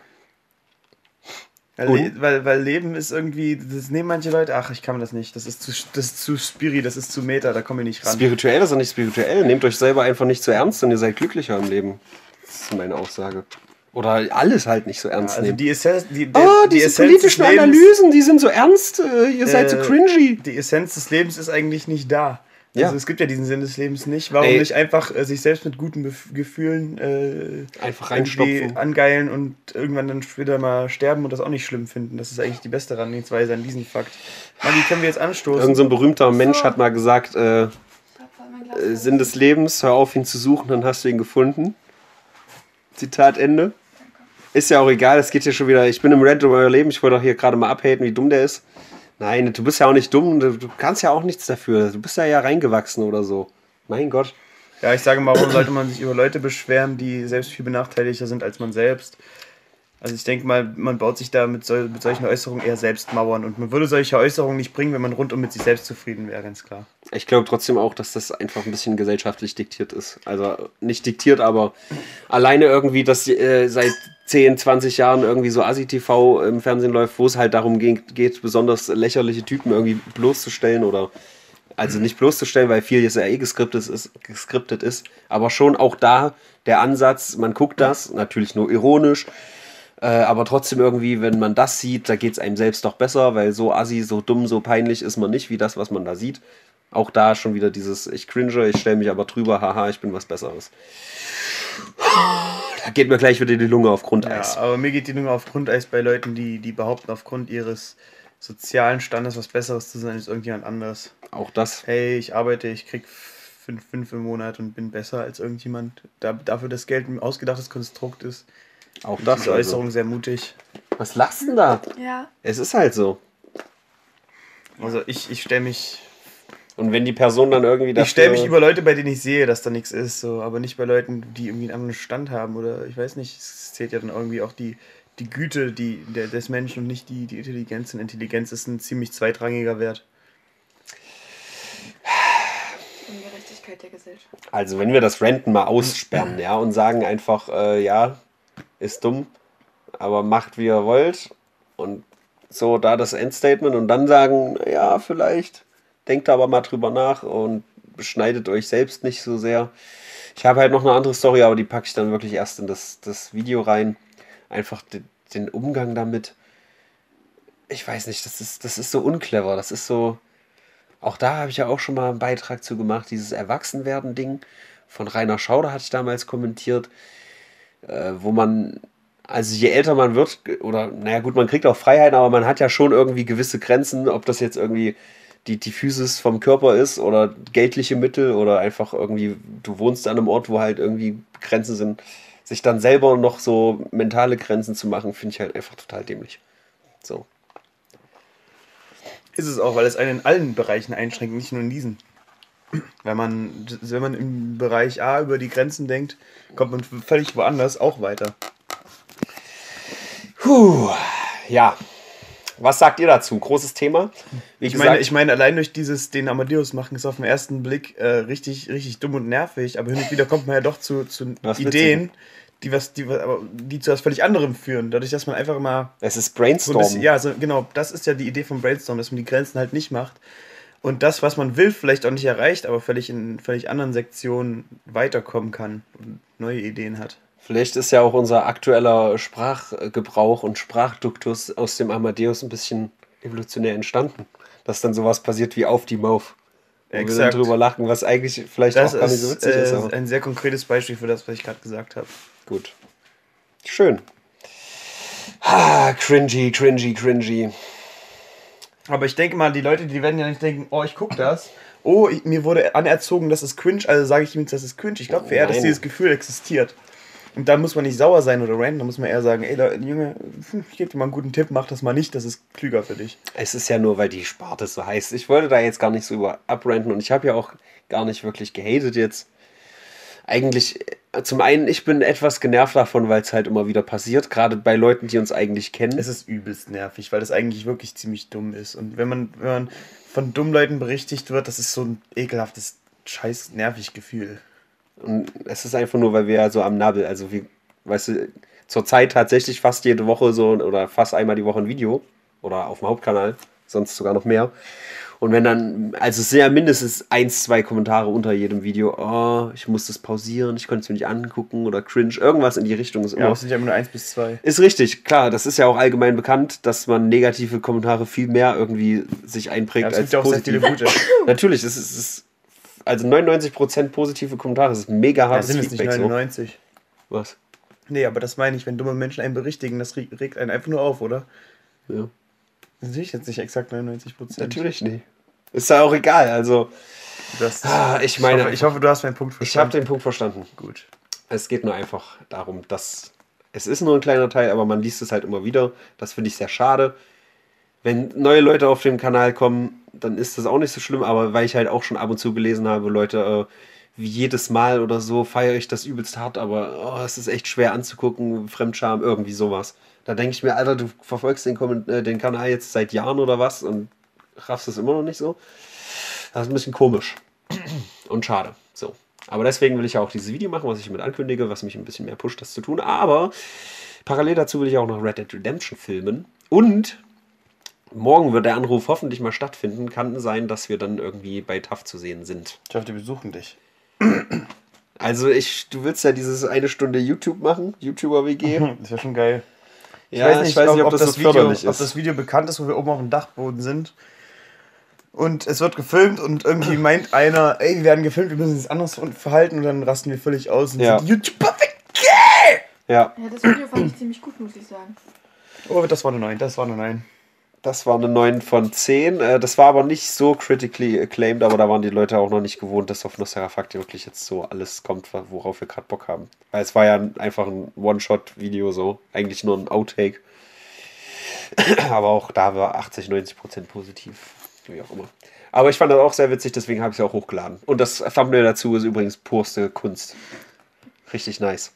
Weil, weil, weil Leben ist irgendwie, das nehmen manche Leute, ach, ich kann das nicht, das ist zu, das ist zu spiri, das ist zu meta, da komme ich nicht ran. spirituell ist doch nicht spirituell. Nehmt euch selber einfach nicht zu ernst und ihr seid glücklicher im Leben. Das ist meine Aussage. Oder alles halt nicht so ernst also nehmen. die Essenz, die, der, Oh, die diese Essenz politischen Analysen, die sind so ernst. Äh, ihr seid so äh, cringy. Die Essenz des Lebens ist eigentlich nicht da. Ja. Also es gibt ja diesen Sinn des Lebens nicht. Warum Ey. nicht einfach äh, sich selbst mit guten Bef Gefühlen äh, Einfach irgendwie reinstopfen. angeilen und irgendwann dann später mal sterben und das auch nicht schlimm finden. Das ist eigentlich die beste Herangehensweise an diesen Fakt. Wie können wir jetzt anstoßen? Irgend so ein berühmter Mensch hat mal gesagt, äh, äh, Sinn des Lebens, hör auf ihn zu suchen, dann hast du ihn gefunden. Zitat Ende. Ist ja auch egal, es geht hier schon wieder. Ich bin im Red um euer Leben, ich wollte doch hier gerade mal abhaten, wie dumm der ist. Nein, du bist ja auch nicht dumm, du, kannst ja auch nichts dafür. Du bist ja ja reingewachsen oder so. Mein Gott. Ja, ich sage mal, warum sollte man sich über Leute beschweren, die selbst viel benachteiligter sind als man selbst? Also ich denke mal, man baut sich da mit, sol mit solchen Äußerungen eher selbst Mauern und man würde solche Äußerungen nicht bringen, wenn man rundum mit sich selbst zufrieden wäre, ganz klar. Ich glaube trotzdem auch, dass das einfach ein bisschen gesellschaftlich diktiert ist. Also nicht diktiert, aber alleine irgendwie, dass äh, seit 10, 20 Jahren irgendwie so Asi-TV im Fernsehen läuft, wo es halt darum geht, geht, besonders lächerliche Typen irgendwie bloßzustellen oder also nicht bloßzustellen, weil viel jetzt ja eh geskriptet ist, geskriptet ist, aber schon auch da der Ansatz, man guckt das, natürlich nur ironisch, äh, aber trotzdem irgendwie, wenn man das sieht, da geht es einem selbst doch besser, weil so assi, so dumm, so peinlich ist man nicht, wie das, was man da sieht. Auch da schon wieder dieses, ich cringe, ich stelle mich aber drüber, haha, ich bin was Besseres. Da geht mir gleich wieder die Lunge auf Grundeis. Ja, aber mir geht die Lunge auf Grundeis bei Leuten, die, die behaupten, aufgrund ihres sozialen Standes was Besseres zu sein als irgendjemand anderes. Auch das. Hey, ich arbeite, ich krieg 5 fünf im Monat und bin besser als irgendjemand. Da, dafür das Geld ein ausgedachtes Konstrukt ist. Auch das. Diese Äußerung also. sehr mutig. Was lachst du denn da? Ja. Es ist halt so. Also ich, ich stelle mich. Und wenn die Person dann irgendwie dafür... Ich stelle mich über Leute, bei denen ich sehe, dass da nichts ist, so, aber nicht bei Leuten, die irgendwie einen anderen Stand haben oder ich weiß nicht, es zählt ja dann irgendwie auch die, die Güte die, der, des Menschen und nicht die, die Intelligenz. Und Intelligenz ist ein ziemlich zweitrangiger Wert. Ungerechtigkeit der Gesellschaft. Also wenn wir das Renten mal aussperren, ja, und sagen einfach, äh, ja, ist dumm, aber macht wie ihr wollt und so da das Endstatement und dann sagen, ja, vielleicht denkt aber mal drüber nach und beschneidet euch selbst nicht so sehr. Ich habe halt noch eine andere Story, aber die packe ich dann wirklich erst in das, das Video rein. Einfach den, den Umgang damit. Ich weiß nicht, das ist, das ist so unclever. Das ist so. Auch da habe ich ja auch schon mal einen Beitrag zu gemacht, dieses Erwachsenwerden-Ding. Von Rainer Schauder hatte ich damals kommentiert äh, wo man, also je älter man wird, oder naja gut, man kriegt auch Freiheiten, aber man hat ja schon irgendwie gewisse Grenzen, ob das jetzt irgendwie die, die Physis vom Körper ist oder geldliche Mittel oder einfach irgendwie, du wohnst an einem Ort, wo halt irgendwie Grenzen sind. Sich dann selber noch so mentale Grenzen zu machen, finde ich halt einfach total dämlich. So. Ist es auch, weil es einen in allen Bereichen einschränkt, nicht nur in diesen. Wenn man, wenn man im Bereich A über die Grenzen denkt, kommt man völlig woanders auch weiter. Puh, ja. Was sagt ihr dazu? Großes Thema. Wie ich, gesagt, meine, ich meine, allein durch dieses den Amadeus machen ist auf den ersten Blick äh, richtig, richtig dumm und nervig, aber hin und wieder kommt man ja doch zu, zu Ideen, die was, die, die zu was völlig anderem führen. Dadurch, dass man einfach immer. Es ist Brainstorm. So ja, so, genau, das ist ja die Idee von Brainstorm, dass man die Grenzen halt nicht macht, und das, was man will, vielleicht auch nicht erreicht, aber völlig in völlig anderen Sektionen weiterkommen kann und neue Ideen hat. Vielleicht ist ja auch unser aktueller Sprachgebrauch und Sprachduktus aus dem Amadeus ein bisschen evolutionär entstanden. Dass dann sowas passiert wie auf die. Wo Exakt. wir dann drüber lachen, was eigentlich vielleicht das auch gar nicht so witzig ist. Das ist ein sehr konkretes Beispiel für das, was ich gerade gesagt habe. Gut. Schön. Ah, cringy, cringy, cringy. Aber ich denke mal, die Leute, die werden ja nicht denken, oh, ich gucke das. Oh, ich, mir wurde anerzogen, das ist cringe, also sage ich ihm, das ist cringe. Ich glaube für er, dass dieses Gefühl existiert. Und da muss man nicht sauer sein oder random, da muss man eher sagen, ey Leute, Junge, ich gebe dir mal einen guten Tipp, mach das mal nicht, das ist klüger für dich. Es ist ja nur, weil die Sparte so heißt. Ich wollte da jetzt gar nicht so über abrenten und ich habe ja auch gar nicht wirklich gehatet jetzt. Eigentlich zum einen, ich bin etwas genervt davon, weil es halt immer wieder passiert, gerade bei Leuten, die uns eigentlich kennen. Es ist übelst nervig, weil das eigentlich wirklich ziemlich dumm ist. Und wenn man, wenn man von dummen Leuten berichtigt wird, das ist so ein ekelhaftes, scheiß nervig Gefühl. Und es ist einfach nur, weil wir ja so am Nabel, also wie, weißt du, zurzeit tatsächlich fast jede Woche so oder fast einmal die Woche ein Video oder auf dem Hauptkanal, sonst sogar noch mehr. Und wenn dann, also es sind ja mindestens eins, zwei Kommentare unter jedem Video, oh, ich muss das pausieren, ich konnte es mir nicht angucken oder cringe, irgendwas in die Richtung ist immer. Ja, es sind ja immer nur eins bis zwei. Ist richtig, klar, das ist ja auch allgemein bekannt, dass man negative Kommentare viel mehr irgendwie sich einprägt ja, als ja auch positive. Sehr viele gute. *laughs* Natürlich, es ist, es also 99% positive Kommentare, das ist mega hart. Ja, sind es nicht 99. So. Was? Nee, aber das meine ich, wenn dumme Menschen einen berichtigen, das regt einen einfach nur auf, oder? Ja. Natürlich jetzt nicht exakt 99 Natürlich nicht. Ist ja auch egal, also. Das, ah, ich meine. Ich hoffe, ich hoffe, du hast meinen Punkt verstanden. Ich habe den Punkt verstanden. Gut. Es geht nur einfach darum, dass. Es ist nur ein kleiner Teil, aber man liest es halt immer wieder. Das finde ich sehr schade. Wenn neue Leute auf den Kanal kommen, dann ist das auch nicht so schlimm, aber weil ich halt auch schon ab und zu gelesen habe, Leute, äh, wie jedes Mal oder so feiere ich das übelst hart, aber oh, es ist echt schwer anzugucken, Fremdscham, irgendwie sowas. Da denke ich mir, Alter, du verfolgst den, äh, den Kanal jetzt seit Jahren oder was und raffst es immer noch nicht so. Das ist ein bisschen komisch und schade. So. Aber deswegen will ich ja auch dieses Video machen, was ich mit ankündige, was mich ein bisschen mehr pusht, das zu tun. Aber parallel dazu will ich auch noch Red Dead Redemption filmen. Und morgen wird der Anruf hoffentlich mal stattfinden. Kann sein, dass wir dann irgendwie bei TAF zu sehen sind. Ich hoffe, die besuchen dich. Also ich, du willst ja dieses eine Stunde YouTube machen, YouTuber-WG. *laughs* Das wäre schon geil. Ja, ich weiß nicht, ob, das, so Video, förderlich ob ist. das Video bekannt ist, wo wir oben auf dem Dachboden sind. Und es wird gefilmt und irgendwie *clears throat* meint einer, ey, wir werden gefilmt, wir müssen uns anders verhalten und dann rasten wir völlig aus und Ja. sind YouTuber weg. ja, Ja, das Video fand ich ziemlich gut, muss ich sagen. Oh, das war eine 9, das war eine 9. das war eine 9 von 10. Äh, Das war aber nicht so critically acclaimed, aber da waren die Leute auch noch nicht gewohnt, dass auf Nostera Fakti wirklich jetzt so alles kommt, worauf wir gerade Bock haben. Weil es war ja einfach ein One-Shot-Video so, eigentlich nur ein Outtake. *clears throat* aber auch da war 80, 90 Prozent positiv. Wie auch immer. Aber ich fand das auch sehr witzig, deswegen habe ich es auch hochgeladen. Und das Thumbnail dazu ist übrigens purste Kunst. Richtig nice.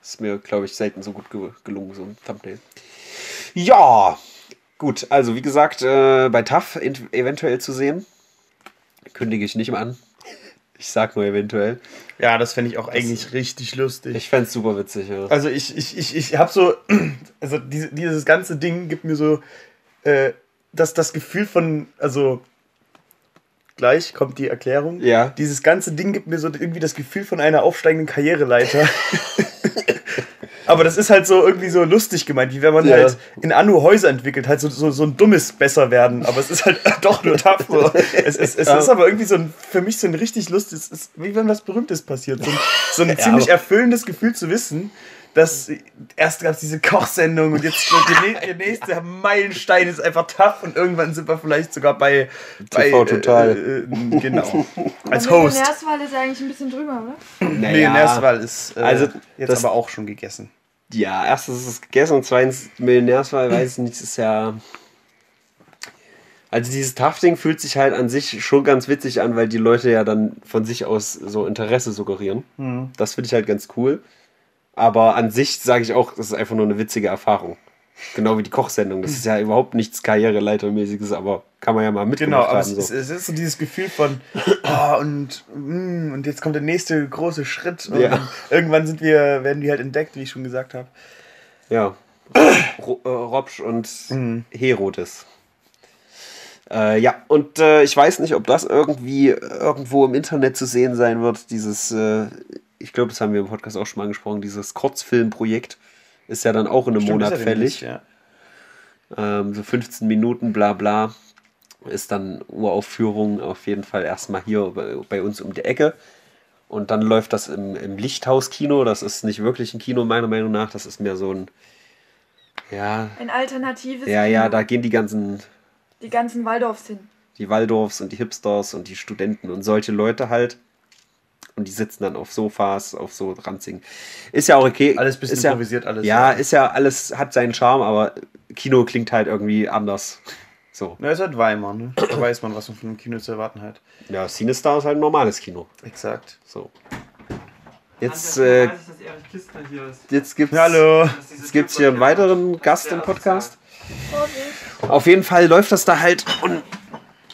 Ist mir, glaube ich, selten so gut ge gelungen, so ein Thumbnail. Ja, gut. Also, wie gesagt, äh, bei TAF ent- eventuell zu sehen. Kündige ich nicht mal an. Ich sag nur eventuell. Ja, das fände ich auch eigentlich richtig lustig. Ich fände es super witzig. Ja. Also ich, ich, ich, ich habe so, *clears throat* also diese, dieses ganze Ding gibt mir so äh, das, das Gefühl von, also gleich kommt die Erklärung. Ja. Dieses ganze Ding gibt mir so irgendwie das Gefühl von einer aufsteigenden Karriereleiter. *laughs* *laughs* Aber das ist halt so irgendwie so lustig gemeint, wie wenn man Ja. halt in Anno Häuser entwickelt, halt so, so, so ein dummes besser werden. Aber es ist halt *laughs* doch nur. So. *laughs* Es, es, es Ja. ist aber irgendwie so ein, für mich so ein richtig lustiges, wie wenn was Berühmtes passiert. So ein, so ein *laughs* Ja, ziemlich erfüllendes Gefühl zu wissen, dass erst gab es diese Kochsendung und jetzt so der, nä- der nächste Meilenstein ist einfach tough und irgendwann sind wir vielleicht sogar bei, bei TV Total. Äh, äh, genau. *laughs* Als Host. Millionärswahl ist eigentlich ein bisschen drüber, oder? Millionärswahl ist äh, Also, jetzt das- aber auch schon gegessen. Ja, erstens ist es gegessen und zweitens Millionärswahl, weiß ich nicht, ist ja. Also dieses Tafting fühlt sich halt an sich schon ganz witzig an, weil die Leute ja dann von sich aus so Interesse suggerieren. Das finde ich halt ganz cool. Aber an sich sage ich auch, das ist einfach nur eine witzige Erfahrung. Genau wie die Kochsendung. Das ist ja überhaupt nichts Karriereleitermäßiges, aber kann man ja mal mitgemacht Genau, aber es, haben. So. es ist so dieses Gefühl von, oh, und, mm, und jetzt kommt der nächste große Schritt und Ja. irgendwann sind wir, werden die halt entdeckt, wie ich schon gesagt habe. Ja. Äh, Robsch und Mhm. Herodes. Äh, ja, und äh, ich weiß nicht, ob das irgendwie irgendwo im Internet zu sehen sein wird. Dieses, äh, ich glaube, das haben wir im Podcast auch schon mal angesprochen, dieses Kurzfilmprojekt ist ja dann auch in einem Stimmt, Monat ja fällig. demnächst, Ähm, so 15 Minuten, bla bla. Ist dann Uraufführung auf jeden Fall erstmal hier bei, bei uns um die Ecke. Und dann läuft das im, im Lichthaus-Kino. Das ist nicht wirklich ein Kino, meiner Meinung nach. Das ist mehr so ein. Ja, Ein alternatives ja, ja, Kino. da gehen die ganzen, Die ganzen Waldorfs hin. die Waldorfs und die Hipsters und die Studenten und solche Leute halt. Und die sitzen dann auf Sofas, auf so ranzigen. Ist ja auch okay. Alles bisschen ist ja, improvisiert, alles, Ja, ja. ist ja alles, hat seinen Charme, aber Kino klingt halt irgendwie anders. So. Ja, ist halt Weimar, ne? Da *clears throat* weiß man, was man von einem Kino zu erwarten hat. Ja, CineStar ist halt ein normales Kino. Exakt. So. Jetzt, äh, jetzt gibt's, Hallo. jetzt gibt's hier einen weiteren Gast im Podcast. Auf jeden Fall läuft das da halt und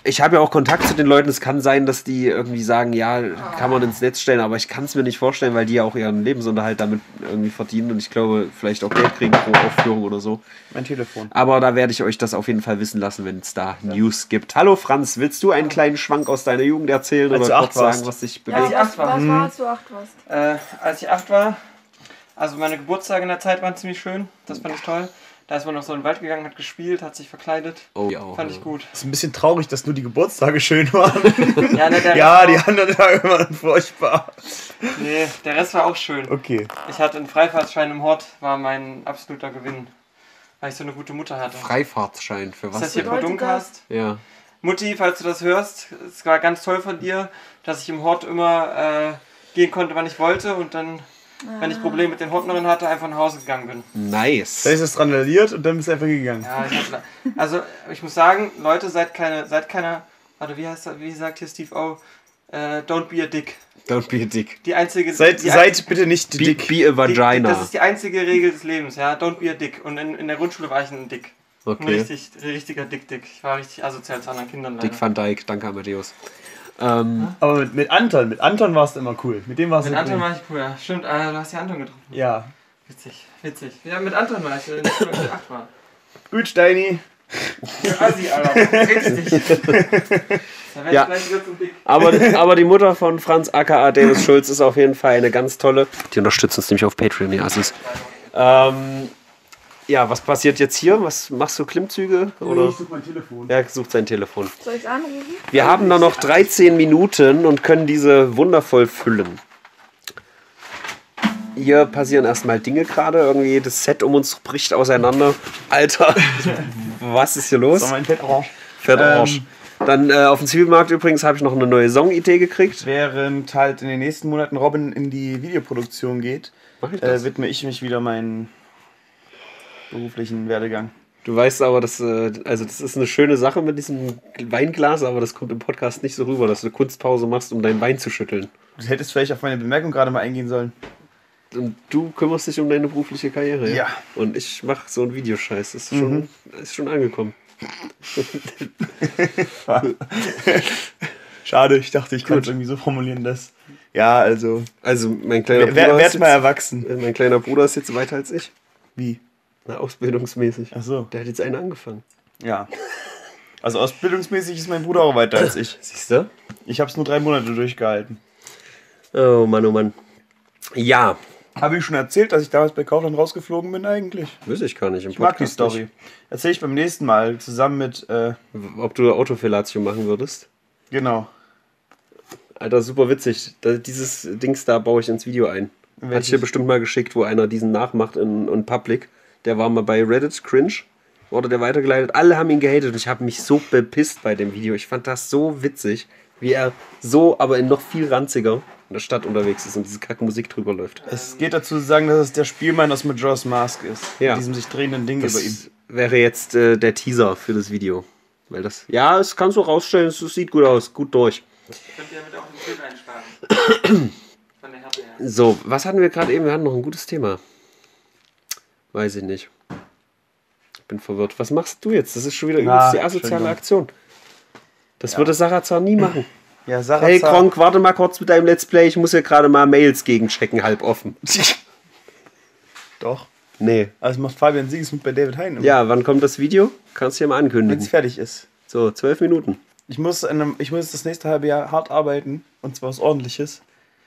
ich habe ja auch Kontakt zu den Leuten. Es kann sein, dass die irgendwie sagen, ja, kann man ins Netz stellen, aber ich kann es mir nicht vorstellen, weil die ja auch ihren Lebensunterhalt damit irgendwie verdienen und ich glaube, vielleicht auch Geld kriegen pro Aufführung oder so. Mein Telefon. Aber da werde ich euch das auf jeden Fall wissen lassen, wenn es da News gibt. Hallo Franz, willst du einen kleinen Schwank aus deiner Jugend erzählen Als oder du kurz warst. sagen, was dich Ja, bewegt? ich was, acht war. was war, als du acht warst? Äh, als ich acht war, also meine Geburtstage in der Zeit waren ziemlich schön. Das fand ich toll. Da ist man noch so in den Wald gegangen, hat gespielt, hat sich verkleidet. Oh, ja. Fand ich gut. Ist ein bisschen traurig, dass nur die Geburtstage schön waren. *laughs* Ja, ne, *laughs* ja, die anderen Tage waren furchtbar. Nee, der Rest war auch schön. Okay. Ich hatte einen Freifahrtschein im Hort, war mein absoluter Gewinn. Weil ich so eine gute Mutter hatte. Freifahrtschein für Ist das was? hier Podumcast? Ja. Mutti, falls du das hörst, es war ganz toll von dir, dass ich im Hort immer äh, gehen konnte, wann ich wollte und dann, wenn ich Probleme mit den Hortnerinnen hatte, einfach nach Hause gegangen bin. Nice. Dann ist es randaliert und dann bist du einfach gegangen. Ja, ich hab, also ich muss sagen, Leute, seid keine, seid keine, warte, wie heißt das, wie sagt hier Steve O? äh, Don't be a dick. Don't be a dick. Die einzige. Seid, die seid bitte nicht Be, dick. be a Die, vagina. das ist die einzige Regel des Lebens, ja. Don't be a dick. Und in, in der Grundschule war ich ein Dick. Ein okay. richtig, richtiger Dick-Dick. Ich war richtig asozial zu anderen Kindern leider. Dick van Dyke, danke Amadeus. Ähm, Aber mit, mit Anton, mit Anton warst du immer cool. Mit dem warst Mit du Anton cool. war ich cool, ja. Stimmt, äh, du hast ja Anton getroffen. Ja. Witzig, witzig. Ja, mit Anton war ich, als ich acht war. Gut, Steini. Ja, Assi, Alter. Richtig. *laughs* Ja. ich gleich wieder zum Dick. aber, aber die Mutter von Franz aka Davis Schulz ist auf jeden Fall eine ganz tolle. Die unterstützen uns nämlich auf Patreon, die Assis. Ähm, ja, was passiert jetzt hier? Was machst du Klimmzüge? Oder? such mein Telefon. Er sucht sein Telefon. Soll ich anrufen? Wir haben da noch 13 Minuten und können diese wundervoll füllen. Hier passieren erstmal Dinge gerade. Irgendwie das Set um uns bricht auseinander. Alter, *laughs* was ist hier los? So, mein Fett orange. Fetter Arsch. Ähm. Dann äh, auf dem Zwiebelmarkt übrigens habe ich noch eine neue Song-Idee gekriegt. Während halt in den nächsten Monaten Robin in die Videoproduktion geht, Mach ich das? äh, widme ich mich wieder meinen beruflichen Werdegang. Du weißt aber, dass, äh, also das ist eine schöne Sache mit diesem Weinglas, aber das kommt im Podcast nicht so rüber, dass du eine Kunstpause machst, um deinen Wein zu schütteln. Du hättest vielleicht auf meine Bemerkung gerade mal eingehen sollen. Und du kümmerst dich um deine berufliche Karriere. Ja. Und ich mache so einen Videoscheiß. Das ist schon, ist schon angekommen. *laughs* Schade, ich dachte, ich könnte es irgendwie so formulieren, dass. Ja, also. Also mein kleiner Wer, Bruder werd ist mal erwachsen. mein kleiner Bruder ist jetzt weiter als ich. Wie? Na, ausbildungsmäßig. Ach so. Der hat jetzt einen angefangen. Ja. Also ausbildungsmäßig ist mein Bruder auch weiter als ich. *laughs* Siehst du? Ich habe es nur drei Monate durchgehalten. Oh Mann, oh Mann. Ja, Habe ich schon erzählt, dass ich damals bei Kaufland rausgeflogen bin eigentlich? wüsste ich gar nicht. Im Ich mag die Podcast Story. Erzähle ich beim nächsten Mal zusammen mit, äh. Ob du Autofellatio machen würdest? genau. Alter, super witzig. Dieses Dings da baue ich ins Video ein. Hat ich Welches? dir bestimmt mal geschickt, wo einer diesen nachmacht in, in Public. Der war mal bei Reddit, cringe. Wurde der weitergeleitet. Alle haben ihn gehatet und ich habe mich so bepisst bei dem Video. Ich fand das so witzig, wie er so, aber in noch viel ranziger in der Stadt unterwegs ist und diese kacke Musik drüber läuft. Es geht dazu zu sagen, dass es der Spielmann aus Majora's Mask ist. Ja. Mit diesem sich drehenden Ding über ihm. Das wäre jetzt äh, der Teaser für das Video. Weil das, ja, es kannst du rausstellen, es sieht gut aus, gut durch. Könnt ihr damit auch ein Bild einsparen. *clears throat* Von der Härte her. So, was hatten wir gerade eben? Wir hatten noch ein gutes Thema. Weiß ich nicht. Bin verwirrt. Was machst du jetzt? Das ist schon wieder Ah, übelst die asoziale. Aktion. Das würde Sarazar nie *clears throat* machen. Ja, Sarah Hey Kronk, warte mal kurz mit deinem Let's Play. Ich muss hier gerade mal Mails gegenchecken, halb offen. *laughs* Doch. Nee. Also macht Fabian Siegesmund bei David Hein. immer. Ja, wann kommt das Video? Kannst du ja mal Wenn es ankündigen. fertig ist. So, zwölf Minuten. Ich muss, in einem, ich muss das nächste halbe Jahr hart arbeiten. Und zwar was ordentliches.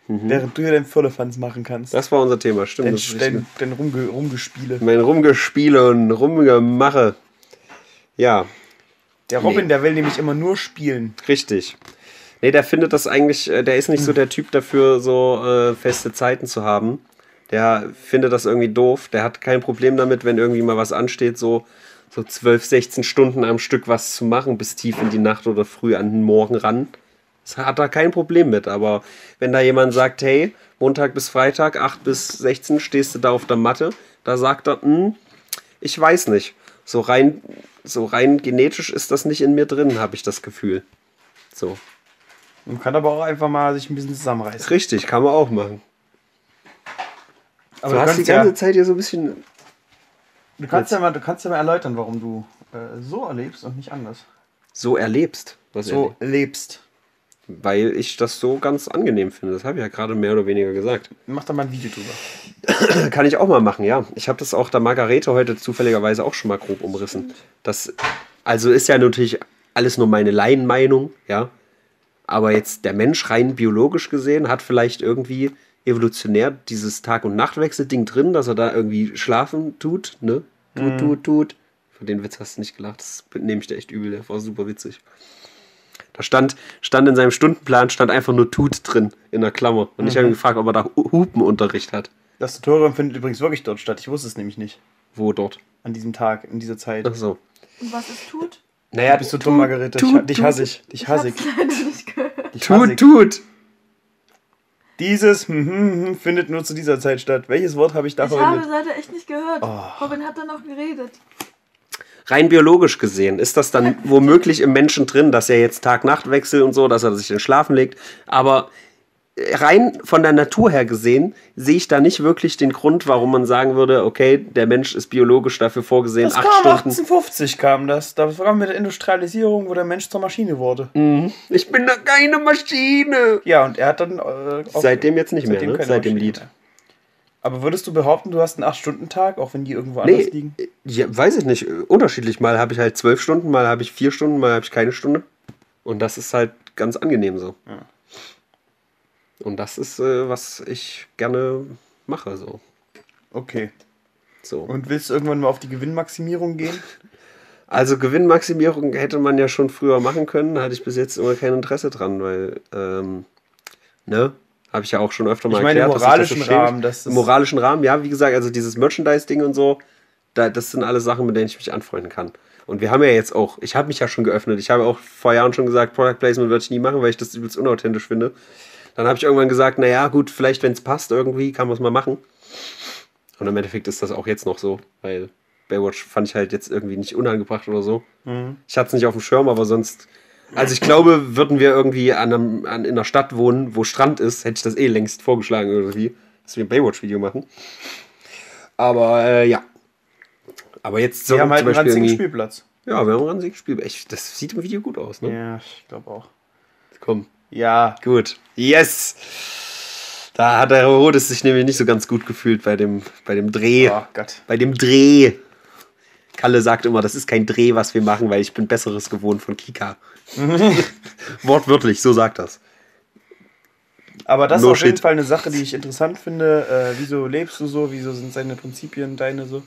Mhm. Während du hier dein Firlefanz machen kannst. Das war unser Thema, stimmt. dein, das dein, dein Rumge, Rumgespiele. mein Rumgespiele und Rumgemache. Ja, Der Robin, Nee. der will nämlich immer nur spielen. Richtig. Nee, der findet das eigentlich, äh, der ist nicht so der Typ dafür, so äh, feste Zeiten zu haben. Der findet das irgendwie doof. Der hat kein Problem damit, wenn irgendwie mal was ansteht, so, so 12, 16 Stunden am Stück was zu machen, bis tief in die Nacht oder früh an den Morgen ran. Das hat er kein Problem mit. Aber wenn da jemand sagt, hey, Montag bis Freitag, 8 bis 16 stehst du da auf der Matte, da sagt er, hm, ich weiß nicht. So rein, so rein genetisch ist das nicht in mir drin, habe ich das Gefühl. So. Man kann aber auch einfach mal sich ein bisschen zusammenreißen. Richtig, kann man auch machen. Aber du hast die ganze ja, Zeit hier so ein bisschen. du kannst ja mal, du kannst ja mal erläutern, warum du äh, so erlebst und nicht anders. so erlebst. Was So erlebst. Weil ich das so ganz angenehm finde. Das habe ich ja gerade mehr oder weniger gesagt. Mach da mal ein Video drüber. *clears throat* Kann ich auch mal machen, ja. Ich habe das auch der Margarete heute zufälligerweise auch schon mal grob umrissen. Das, also ist ja natürlich alles nur meine Laienmeinung, ja. Aber jetzt der Mensch rein biologisch gesehen hat vielleicht irgendwie evolutionär dieses Tag- und Nachtwechsel-Ding drin, dass er da irgendwie schlafen tut, ne? Tut, tut, tut. Von den Witz hast du nicht gelacht. Das nehme ich dir echt übel. Der war super witzig. Da stand, stand in seinem Stundenplan stand einfach nur Tut drin in der Klammer. Und ich habe ihn gefragt, ob er da Hu- Hupenunterricht hat. Das Tutorium findet übrigens wirklich dort statt. Ich wusste es nämlich nicht. Wo dort? An diesem Tag, in dieser Zeit. Ach so. Und was es tut? Naja, Bist du dumm, Margarete? tut, Ich, dich tut. hasse ich. Dich Ich hasse ich. hasse Tut, ich. tut. Dieses hm, hm, hm, findet nur zu dieser Zeit statt. Welches Wort habe ich da Ich habe verwendet? leider echt nicht gehört. Oh. Robin hat da noch geredet. Rein biologisch gesehen ist das dann *laughs* womöglich im Menschen drin, dass er jetzt Tag-Nacht-Wechsel und so, dass er sich in den Schlafen legt. Aber rein von der Natur her gesehen sehe ich da nicht wirklich den Grund, warum man sagen würde, okay, der Mensch ist biologisch dafür vorgesehen, Das acht kam Stunden. 1850 kam das. Das war mit der Industrialisierung, wo der Mensch zur Maschine wurde. Ich bin da keine Maschine. Ja, und er hat dann. Äh, Seitdem jetzt nicht mehr, ne? Seit dem Lied. mehr. Aber würdest du behaupten, du hast einen 8-Stunden-Tag, auch wenn die irgendwo anders Nee, liegen? ja, weiß ich nicht. Unterschiedlich. Mal habe ich halt zwölf Stunden, mal habe ich vier Stunden, mal habe ich keine Stunde. Und das ist halt ganz angenehm so. Und das ist, äh, was ich gerne mache. So. Okay. so. Und willst du irgendwann mal auf die Gewinnmaximierung gehen? *laughs* Also Gewinnmaximierung hätte man ja schon früher machen können. Da hatte ich bis jetzt immer kein Interesse dran, weil, ähm, ne? Habe ich ja auch schon öfter mal Ich meine, im erklärt. sich moralischen das so. Rahmen, dass Im das- moralischen Rahmen, ja, wie gesagt, also dieses Merchandise-Ding und so, da, das sind alle Sachen, mit denen ich mich anfreunden kann. Und wir haben ja jetzt auch, ich habe mich ja schon geöffnet. Ich habe auch vor Jahren schon gesagt, Product Placement würde ich nie machen, weil ich das übelst unauthentisch finde. Dann habe ich irgendwann gesagt, naja, gut, vielleicht, wenn es passt irgendwie, kann man es mal machen. Und im Endeffekt ist das auch jetzt noch so, weil Baywatch fand ich halt jetzt irgendwie nicht unangebracht oder so. Ich hatte es nicht auf dem Schirm, aber sonst. Also ich glaube, würden wir irgendwie an einem, an, in einer Stadt wohnen, wo Strand ist, hätte ich das eh längst vorgeschlagen irgendwie, dass wir ein Baywatch-Video machen. Aber äh, ja. Aber jetzt so Wir haben halt einen ranzigen Spielplatz. Ja, wir haben ein ranziges Spiel. Echt, das sieht im Video gut aus, ne? Ja, ich glaube auch. Komm. Ja. Gut. Yes! Da hat der Herodes sich nämlich nicht so ganz gut gefühlt bei dem, bei dem Dreh. Oh Gott. Bei dem Dreh. Kalle sagt immer, das ist kein Dreh, was wir machen, weil ich bin Besseres gewohnt von Kika. *laughs* Wortwörtlich, so sagt das. Aber das No ist auf jeden shit. Fall eine Sache, die ich interessant finde. Äh, wieso lebst du so? Wieso sind seine Prinzipien deine so?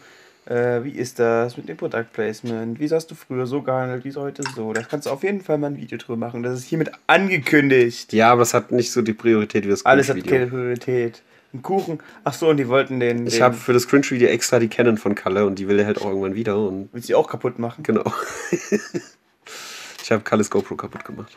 Äh, wie ist das mit dem Product Placement? Wieso hast du früher so gehandelt? Wieso heute so? Da kannst du auf jeden Fall mal ein Video drüber machen. Das ist hiermit angekündigt. Ja, aber es hat nicht so die Priorität wie das Alles hat keine Priorität. Ein Kuchen. Ach so, und die wollten den. Ich habe für das Cringe-Video extra die Canon von Kalle und die will er halt auch irgendwann wieder. Und Willst du die auch kaputt machen? genau. *laughs* ich habe Kalles GoPro kaputt gemacht.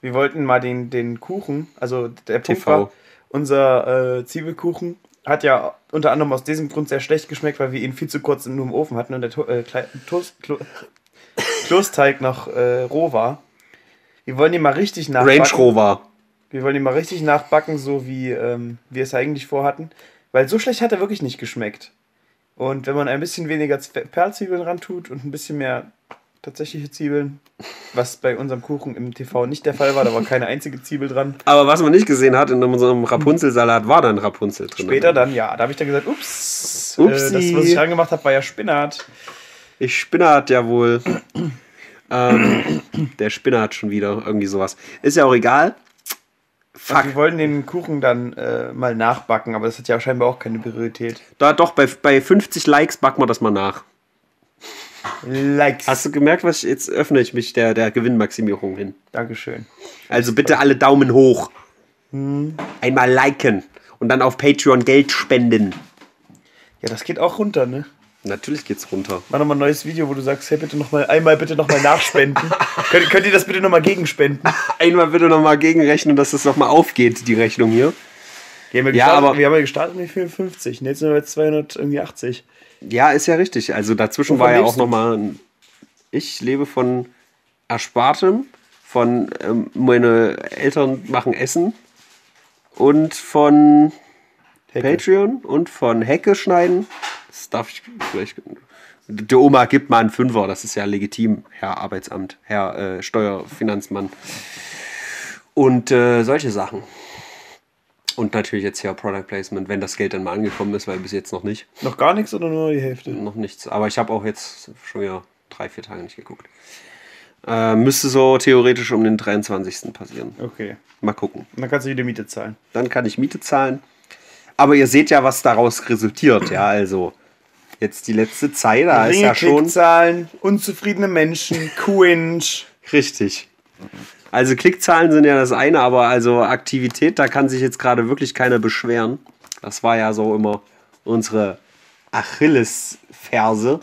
Wir wollten mal den, den Kuchen, also der Punkt TV. war, unser äh, Zwiebelkuchen hat ja unter anderem aus diesem Grund sehr schlecht geschmeckt, weil wir ihn viel zu kurz nur im Ofen hatten und der to äh, Toast Klo *coughs* Kloßteig noch äh, roh war. Wir wollen ihn mal richtig nachbacken. Range Rover. Wir wollen ihn mal richtig nachbacken, so wie ähm, wir es eigentlich vorhatten. Weil so schlecht hat er wirklich nicht geschmeckt. Und wenn man ein bisschen weniger Perlzwiebeln ran tut und ein bisschen mehr tatsächliche Zwiebeln, was bei unserem Kuchen im TV nicht der Fall war, da war keine einzige Zwiebel dran. Aber was man nicht gesehen hat, in unserem Rapunzel-Salat war dann Rapunzel drin. Später dann, ja, da habe ich dann gesagt, ups, äh, das, was ich reingemacht habe, war ja Spinat. Ich Spinat ja wohl. ähm, der Spinat schon wieder, irgendwie sowas. Ist ja auch egal. Fuck. Fuck. Wir wollten den Kuchen dann äh, mal nachbacken, aber das hat ja scheinbar auch keine Priorität. Da doch, bei, bei 50 Likes backen wir das mal nach. Likes. Hast du gemerkt, was ich, jetzt öffne ich mich der, der Gewinnmaximierung hin. Dankeschön. Also bitte alle Daumen hoch. Einmal liken und dann auf Patreon Geld spenden. Ja, das geht auch runter, ne? Natürlich geht's runter. Mach nochmal ein neues Video, wo du sagst, hey, bitte noch mal, einmal bitte nochmal nachspenden. *laughs* könnt, könnt ihr das bitte nochmal gegenspenden? Einmal bitte nochmal gegenrechnen, dass das nochmal aufgeht, die Rechnung hier. Wir haben ja, Ja, gestartet, aber- wir haben ja gestartet mit 54, und jetzt sind wir bei 280. Ja, ist ja richtig. Also dazwischen war ja auch nochmal. Ich lebe von Erspartem, von ähm, meine Eltern machen Essen und von Hecke. Patreon und von Hecke schneiden. Das darf ich vielleicht. Der Oma gibt mal einen Fünfer, das ist ja legitim, Herr Arbeitsamt, Herr äh, Steuerfinanzmann. Und äh, solche Sachen. Und natürlich jetzt hier Product Placement, wenn das Geld dann mal angekommen ist, weil bis jetzt noch nicht. Noch gar nichts oder nur die Hälfte? Noch nichts. Aber ich habe auch jetzt schon wieder drei, vier Tage nicht geguckt. Äh, müsste so theoretisch um den 23. passieren. Okay. Mal gucken. Dann kannst du wieder Miete zahlen. Dann kann ich Miete zahlen. Aber ihr seht ja, was daraus resultiert. Ja, also jetzt die letzte Zeit, da ist ja schon Klickzahlen, unzufriedene Menschen, *laughs* Cringe. richtig. Also Klickzahlen sind ja das eine, aber also Aktivität, da kann sich jetzt gerade wirklich keiner beschweren. Das war ja so immer unsere Achillesferse.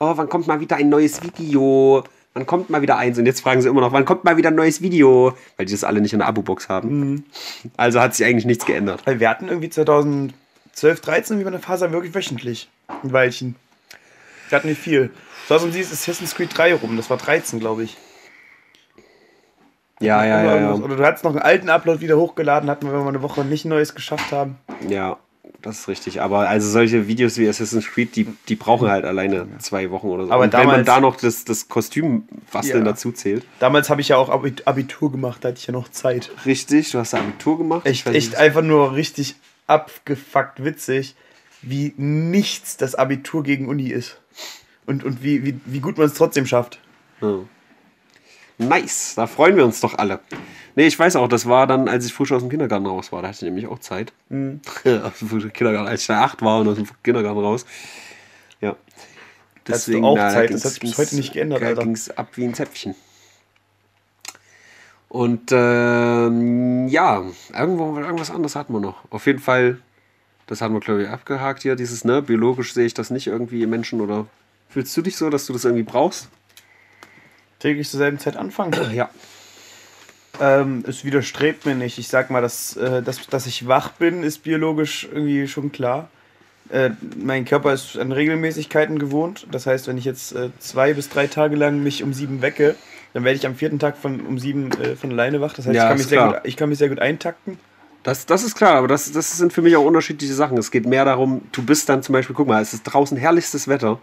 Oh, wann kommt mal wieder ein neues Video? Wann kommt mal wieder eins? Und jetzt fragen sie immer noch, wann kommt mal wieder ein neues Video? Weil die das alle nicht in der Abo-Box haben. Also hat sich eigentlich nichts geändert. Weil wir hatten irgendwie 2012, 13 wie bei einer Phase wirklich wöchentlich. Ein Weilchen. Wir hatten nicht viel. So was um sie ist Assassin's Creed 3 rum. Das war 13, glaube ich. Ja, ja, ja, ja. Oder du hattest noch einen alten Upload wieder hochgeladen, hatten wir, wenn wir eine Woche nicht neues geschafft haben. Ja, das ist richtig. Aber also solche Videos wie Assassin's Creed, die, die brauchen halt alleine zwei Wochen oder so. Aber Und wenn man damals- da noch das, das Kostüm basteln Ja. dazu zählt. Damals habe ich ja auch Abi- Abitur gemacht, da hatte ich ja noch Zeit. Richtig, du hast da Abitur gemacht. Echt, echt einfach nur richtig abgefuckt witzig, wie nichts das Abitur gegen Uni ist. Und, und wie, wie, wie gut man es trotzdem schafft. Ja. Nice, da freuen wir uns doch alle. Nee, ich weiß auch, das war dann, als ich frisch aus dem Kindergarten raus war. Da hatte ich nämlich auch Zeit. Mhm. Aus *laughs* dem Kindergarten, als ich da acht war und aus dem Kindergarten raus. Ja. Du auch da Zeit? Das hat sich bis heute nicht geändert, Da ging es ab wie ein Zäpfchen. Und ähm, ja, irgendwo irgendwas anderes hatten wir noch. Auf jeden Fall, das hatten wir, glaube ich, abgehakt hier. Dieses, ne, biologisch sehe ich das nicht irgendwie im Menschen oder fühlst du dich so, dass du das irgendwie brauchst? Täglich zur selben Zeit anfangen. Ja. Ähm, es widerstrebt mir nicht. Ich sag mal, dass, äh, dass, dass ich wach bin, ist biologisch irgendwie schon klar. Äh, mein Körper ist an Regelmäßigkeiten gewohnt. Das heißt, wenn ich jetzt äh, zwei bis drei Tage lang mich um sieben wecke, dann werde ich am vierten Tag von, um sieben äh, von alleine wach. Das heißt, Ja, ich, kann mich sehr gut, ich kann mich sehr gut eintakten. Das, das ist klar, aber das, das sind für mich auch unterschiedliche Sachen. Es geht mehr darum, du bist dann zum Beispiel, guck mal, es ist draußen herrlichstes Wetter.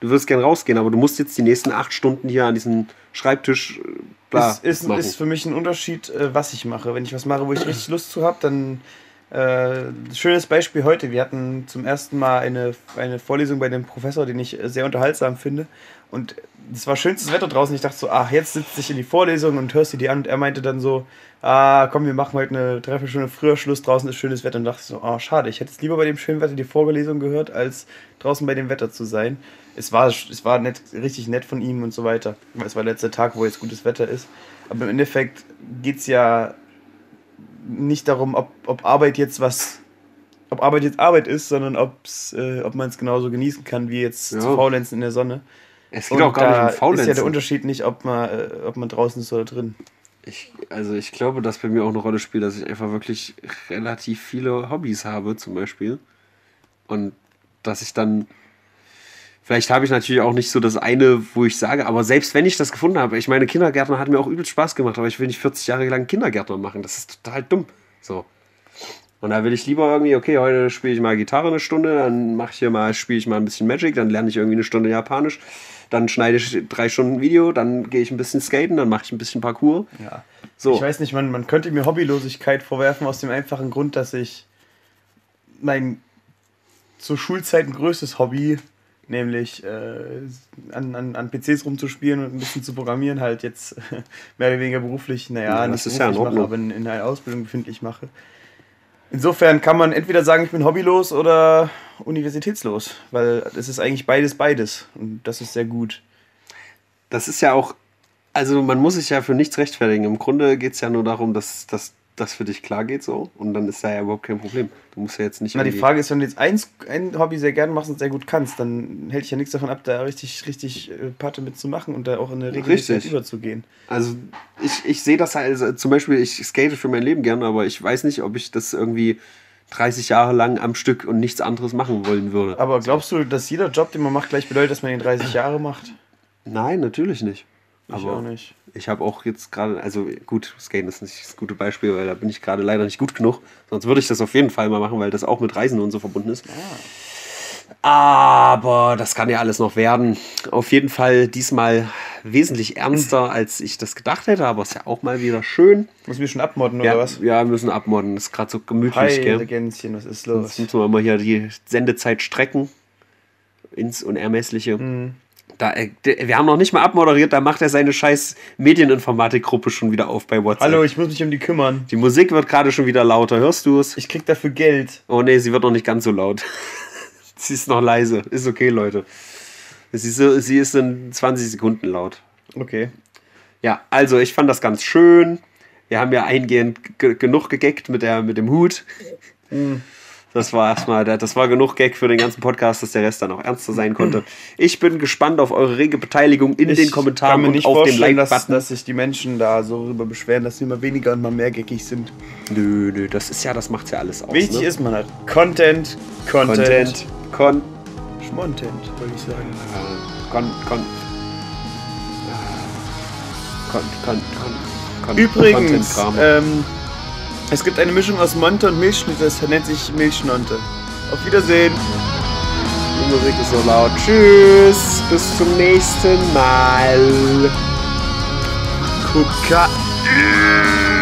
Du würdest gern rausgehen, aber du musst jetzt die nächsten acht Stunden hier an diesem Schreibtisch äh, bla, ist, ist, machen. ist für mich ein Unterschied, äh, was ich mache. Wenn ich was mache, wo ich richtig Lust zu habe, dann. Äh, schönes Beispiel heute. Wir hatten zum ersten Mal eine, eine Vorlesung bei dem Professor, den ich äh, sehr unterhaltsam finde. Und es war schönstes Wetter draußen. Ich dachte so, ach, jetzt sitzt dich in die Vorlesung und hörst dir die an. Und er meinte dann so, ah, komm, wir machen heute eine Dreiviertelstunde früher Schluss. Draußen ist schönes Wetter. Und dachte ich so, ah, schade. Ich hätte es lieber bei dem schönen Wetter die Vorlesung gehört, als draußen bei dem Wetter zu sein. Es war, es war nett, richtig nett von ihm und so weiter. Es war der letzte Tag, wo jetzt gutes Wetter ist. Aber im Endeffekt geht es ja nicht darum, ob, ob Arbeit jetzt was, ob Arbeit jetzt Arbeit ist, sondern ob's, äh, ob man es genauso genießen kann, wie jetzt Ja. zu faulenzen in der Sonne. es geht Und auch gar nicht da um ist ja Faulenzen. der Unterschied nicht, ob man, äh, ob man draußen ist oder drin. Ich, also ich glaube, dass bei mir auch eine Rolle spielt, dass ich einfach wirklich relativ viele Hobbys habe, zum Beispiel. Und dass ich dann. Vielleicht habe ich natürlich auch nicht so das eine, wo ich sage, aber selbst wenn ich das gefunden habe, ich meine, Kindergärtner hat mir auch übelst Spaß gemacht, aber ich will nicht 40 Jahre lang Kindergärtner machen. Das ist total dumm. So. Und da will ich lieber irgendwie, okay, heute spiele ich mal Gitarre eine Stunde, dann mache ich hier mal, spiele ich mal ein bisschen Magic, dann lerne ich irgendwie eine Stunde Japanisch, dann schneide ich drei Stunden Video, dann gehe ich ein bisschen skaten, dann mache ich ein bisschen Parkour. Ja. So. Ich weiß nicht, man, man könnte mir Hobbylosigkeit vorwerfen aus dem einfachen Grund, dass ich mein zur Schulzeit ein größtes Hobby, nämlich äh, an, an, an PCs rumzuspielen und ein bisschen zu programmieren, halt jetzt *laughs* mehr oder weniger beruflich, naja, Ja, nicht das ist ja beruflich mache, aber in, in einer Ausbildung befindlich mache. Insofern kann man entweder sagen, ich bin hobbylos oder universitätslos, weil es ist eigentlich beides beides und das ist sehr gut. das ist ja auch, also man muss sich ja für nichts rechtfertigen. Im Grunde geht es ja nur darum, dass dass das für dich klar geht so und dann ist da ja überhaupt kein Problem. Du musst ja jetzt nicht Na, die Frage ist, wenn du jetzt eins, ein Hobby sehr gerne machst und sehr gut kannst, dann hält dich ja nichts davon ab, da richtig, richtig äh, Patte mitzumachen und da auch in eine Regelmäßigkeit Richtig. überzugehen. Also ich, ich sehe das halt, also zum Beispiel, ich skate für mein Leben gern, aber ich weiß nicht, ob ich das irgendwie 30 Jahre lang am Stück und nichts anderes machen wollen würde. Aber glaubst du, dass jeder Job, den man macht, gleich bedeutet, dass man ihn 30 Jahre macht? Nein, natürlich nicht. Ich Aber auch nicht. ich habe auch jetzt gerade, also gut, Skaten ist nicht das gute Beispiel, weil da bin ich gerade leider nicht gut genug. Sonst würde ich das auf jeden Fall mal machen, weil das auch mit Reisen und so verbunden ist. Aber das kann ja alles noch werden. Auf jeden Fall diesmal wesentlich ernster, als ich das gedacht hätte, aber ist ja auch mal wieder schön. Muss mir schon abmodden Ja, oder was? ja, wir müssen abmodden. Das ist gerade so gemütlich, Hi, gell? Was ist Jetzt los? müssen wir mal hier die Sendezeit strecken. Ins Unermessliche. Mhm. Da, äh, wir haben noch nicht mal abmoderiert, da macht er seine scheiß Medieninformatik-Gruppe schon wieder auf bei WhatsApp. Hallo, ich muss mich um die kümmern. Die Musik wird gerade schon wieder lauter, hörst du es? Ich krieg dafür Geld. Oh nee, sie wird noch nicht ganz so laut. *laughs* sie ist noch leise. Ist okay, Leute. Sie ist, so- sie ist in 20 Sekunden laut. Okay. Ja, also ich fand das ganz schön. Wir haben ja eingehend ge- genug gegeckt mit, der, mit dem Hut. Das war erstmal, das war genug Gag für den ganzen Podcast, dass der Rest dann auch ernster sein konnte. Ich bin gespannt auf eure rege Beteiligung in den Kommentaren und nicht auf dem vorstellen, dass, Like-Button. dass sich die Menschen da so darüber beschweren, dass sie immer weniger und mal mehr geckig sind. Nö, nö, das ist ja, das macht's ja alles aus. Wichtig ne? ist, man hat Content, Content, Content, Con Schmontent, würde ich sagen. kon, kon, kon, kon, kon, Übrigens, ähm, es gibt eine Mischung aus Monte und Milchschnitt, das nennt sich Milchschnonte. Auf Wiedersehen. Die Musik ist so laut. Tschüss, bis zum nächsten Mal. Kokain.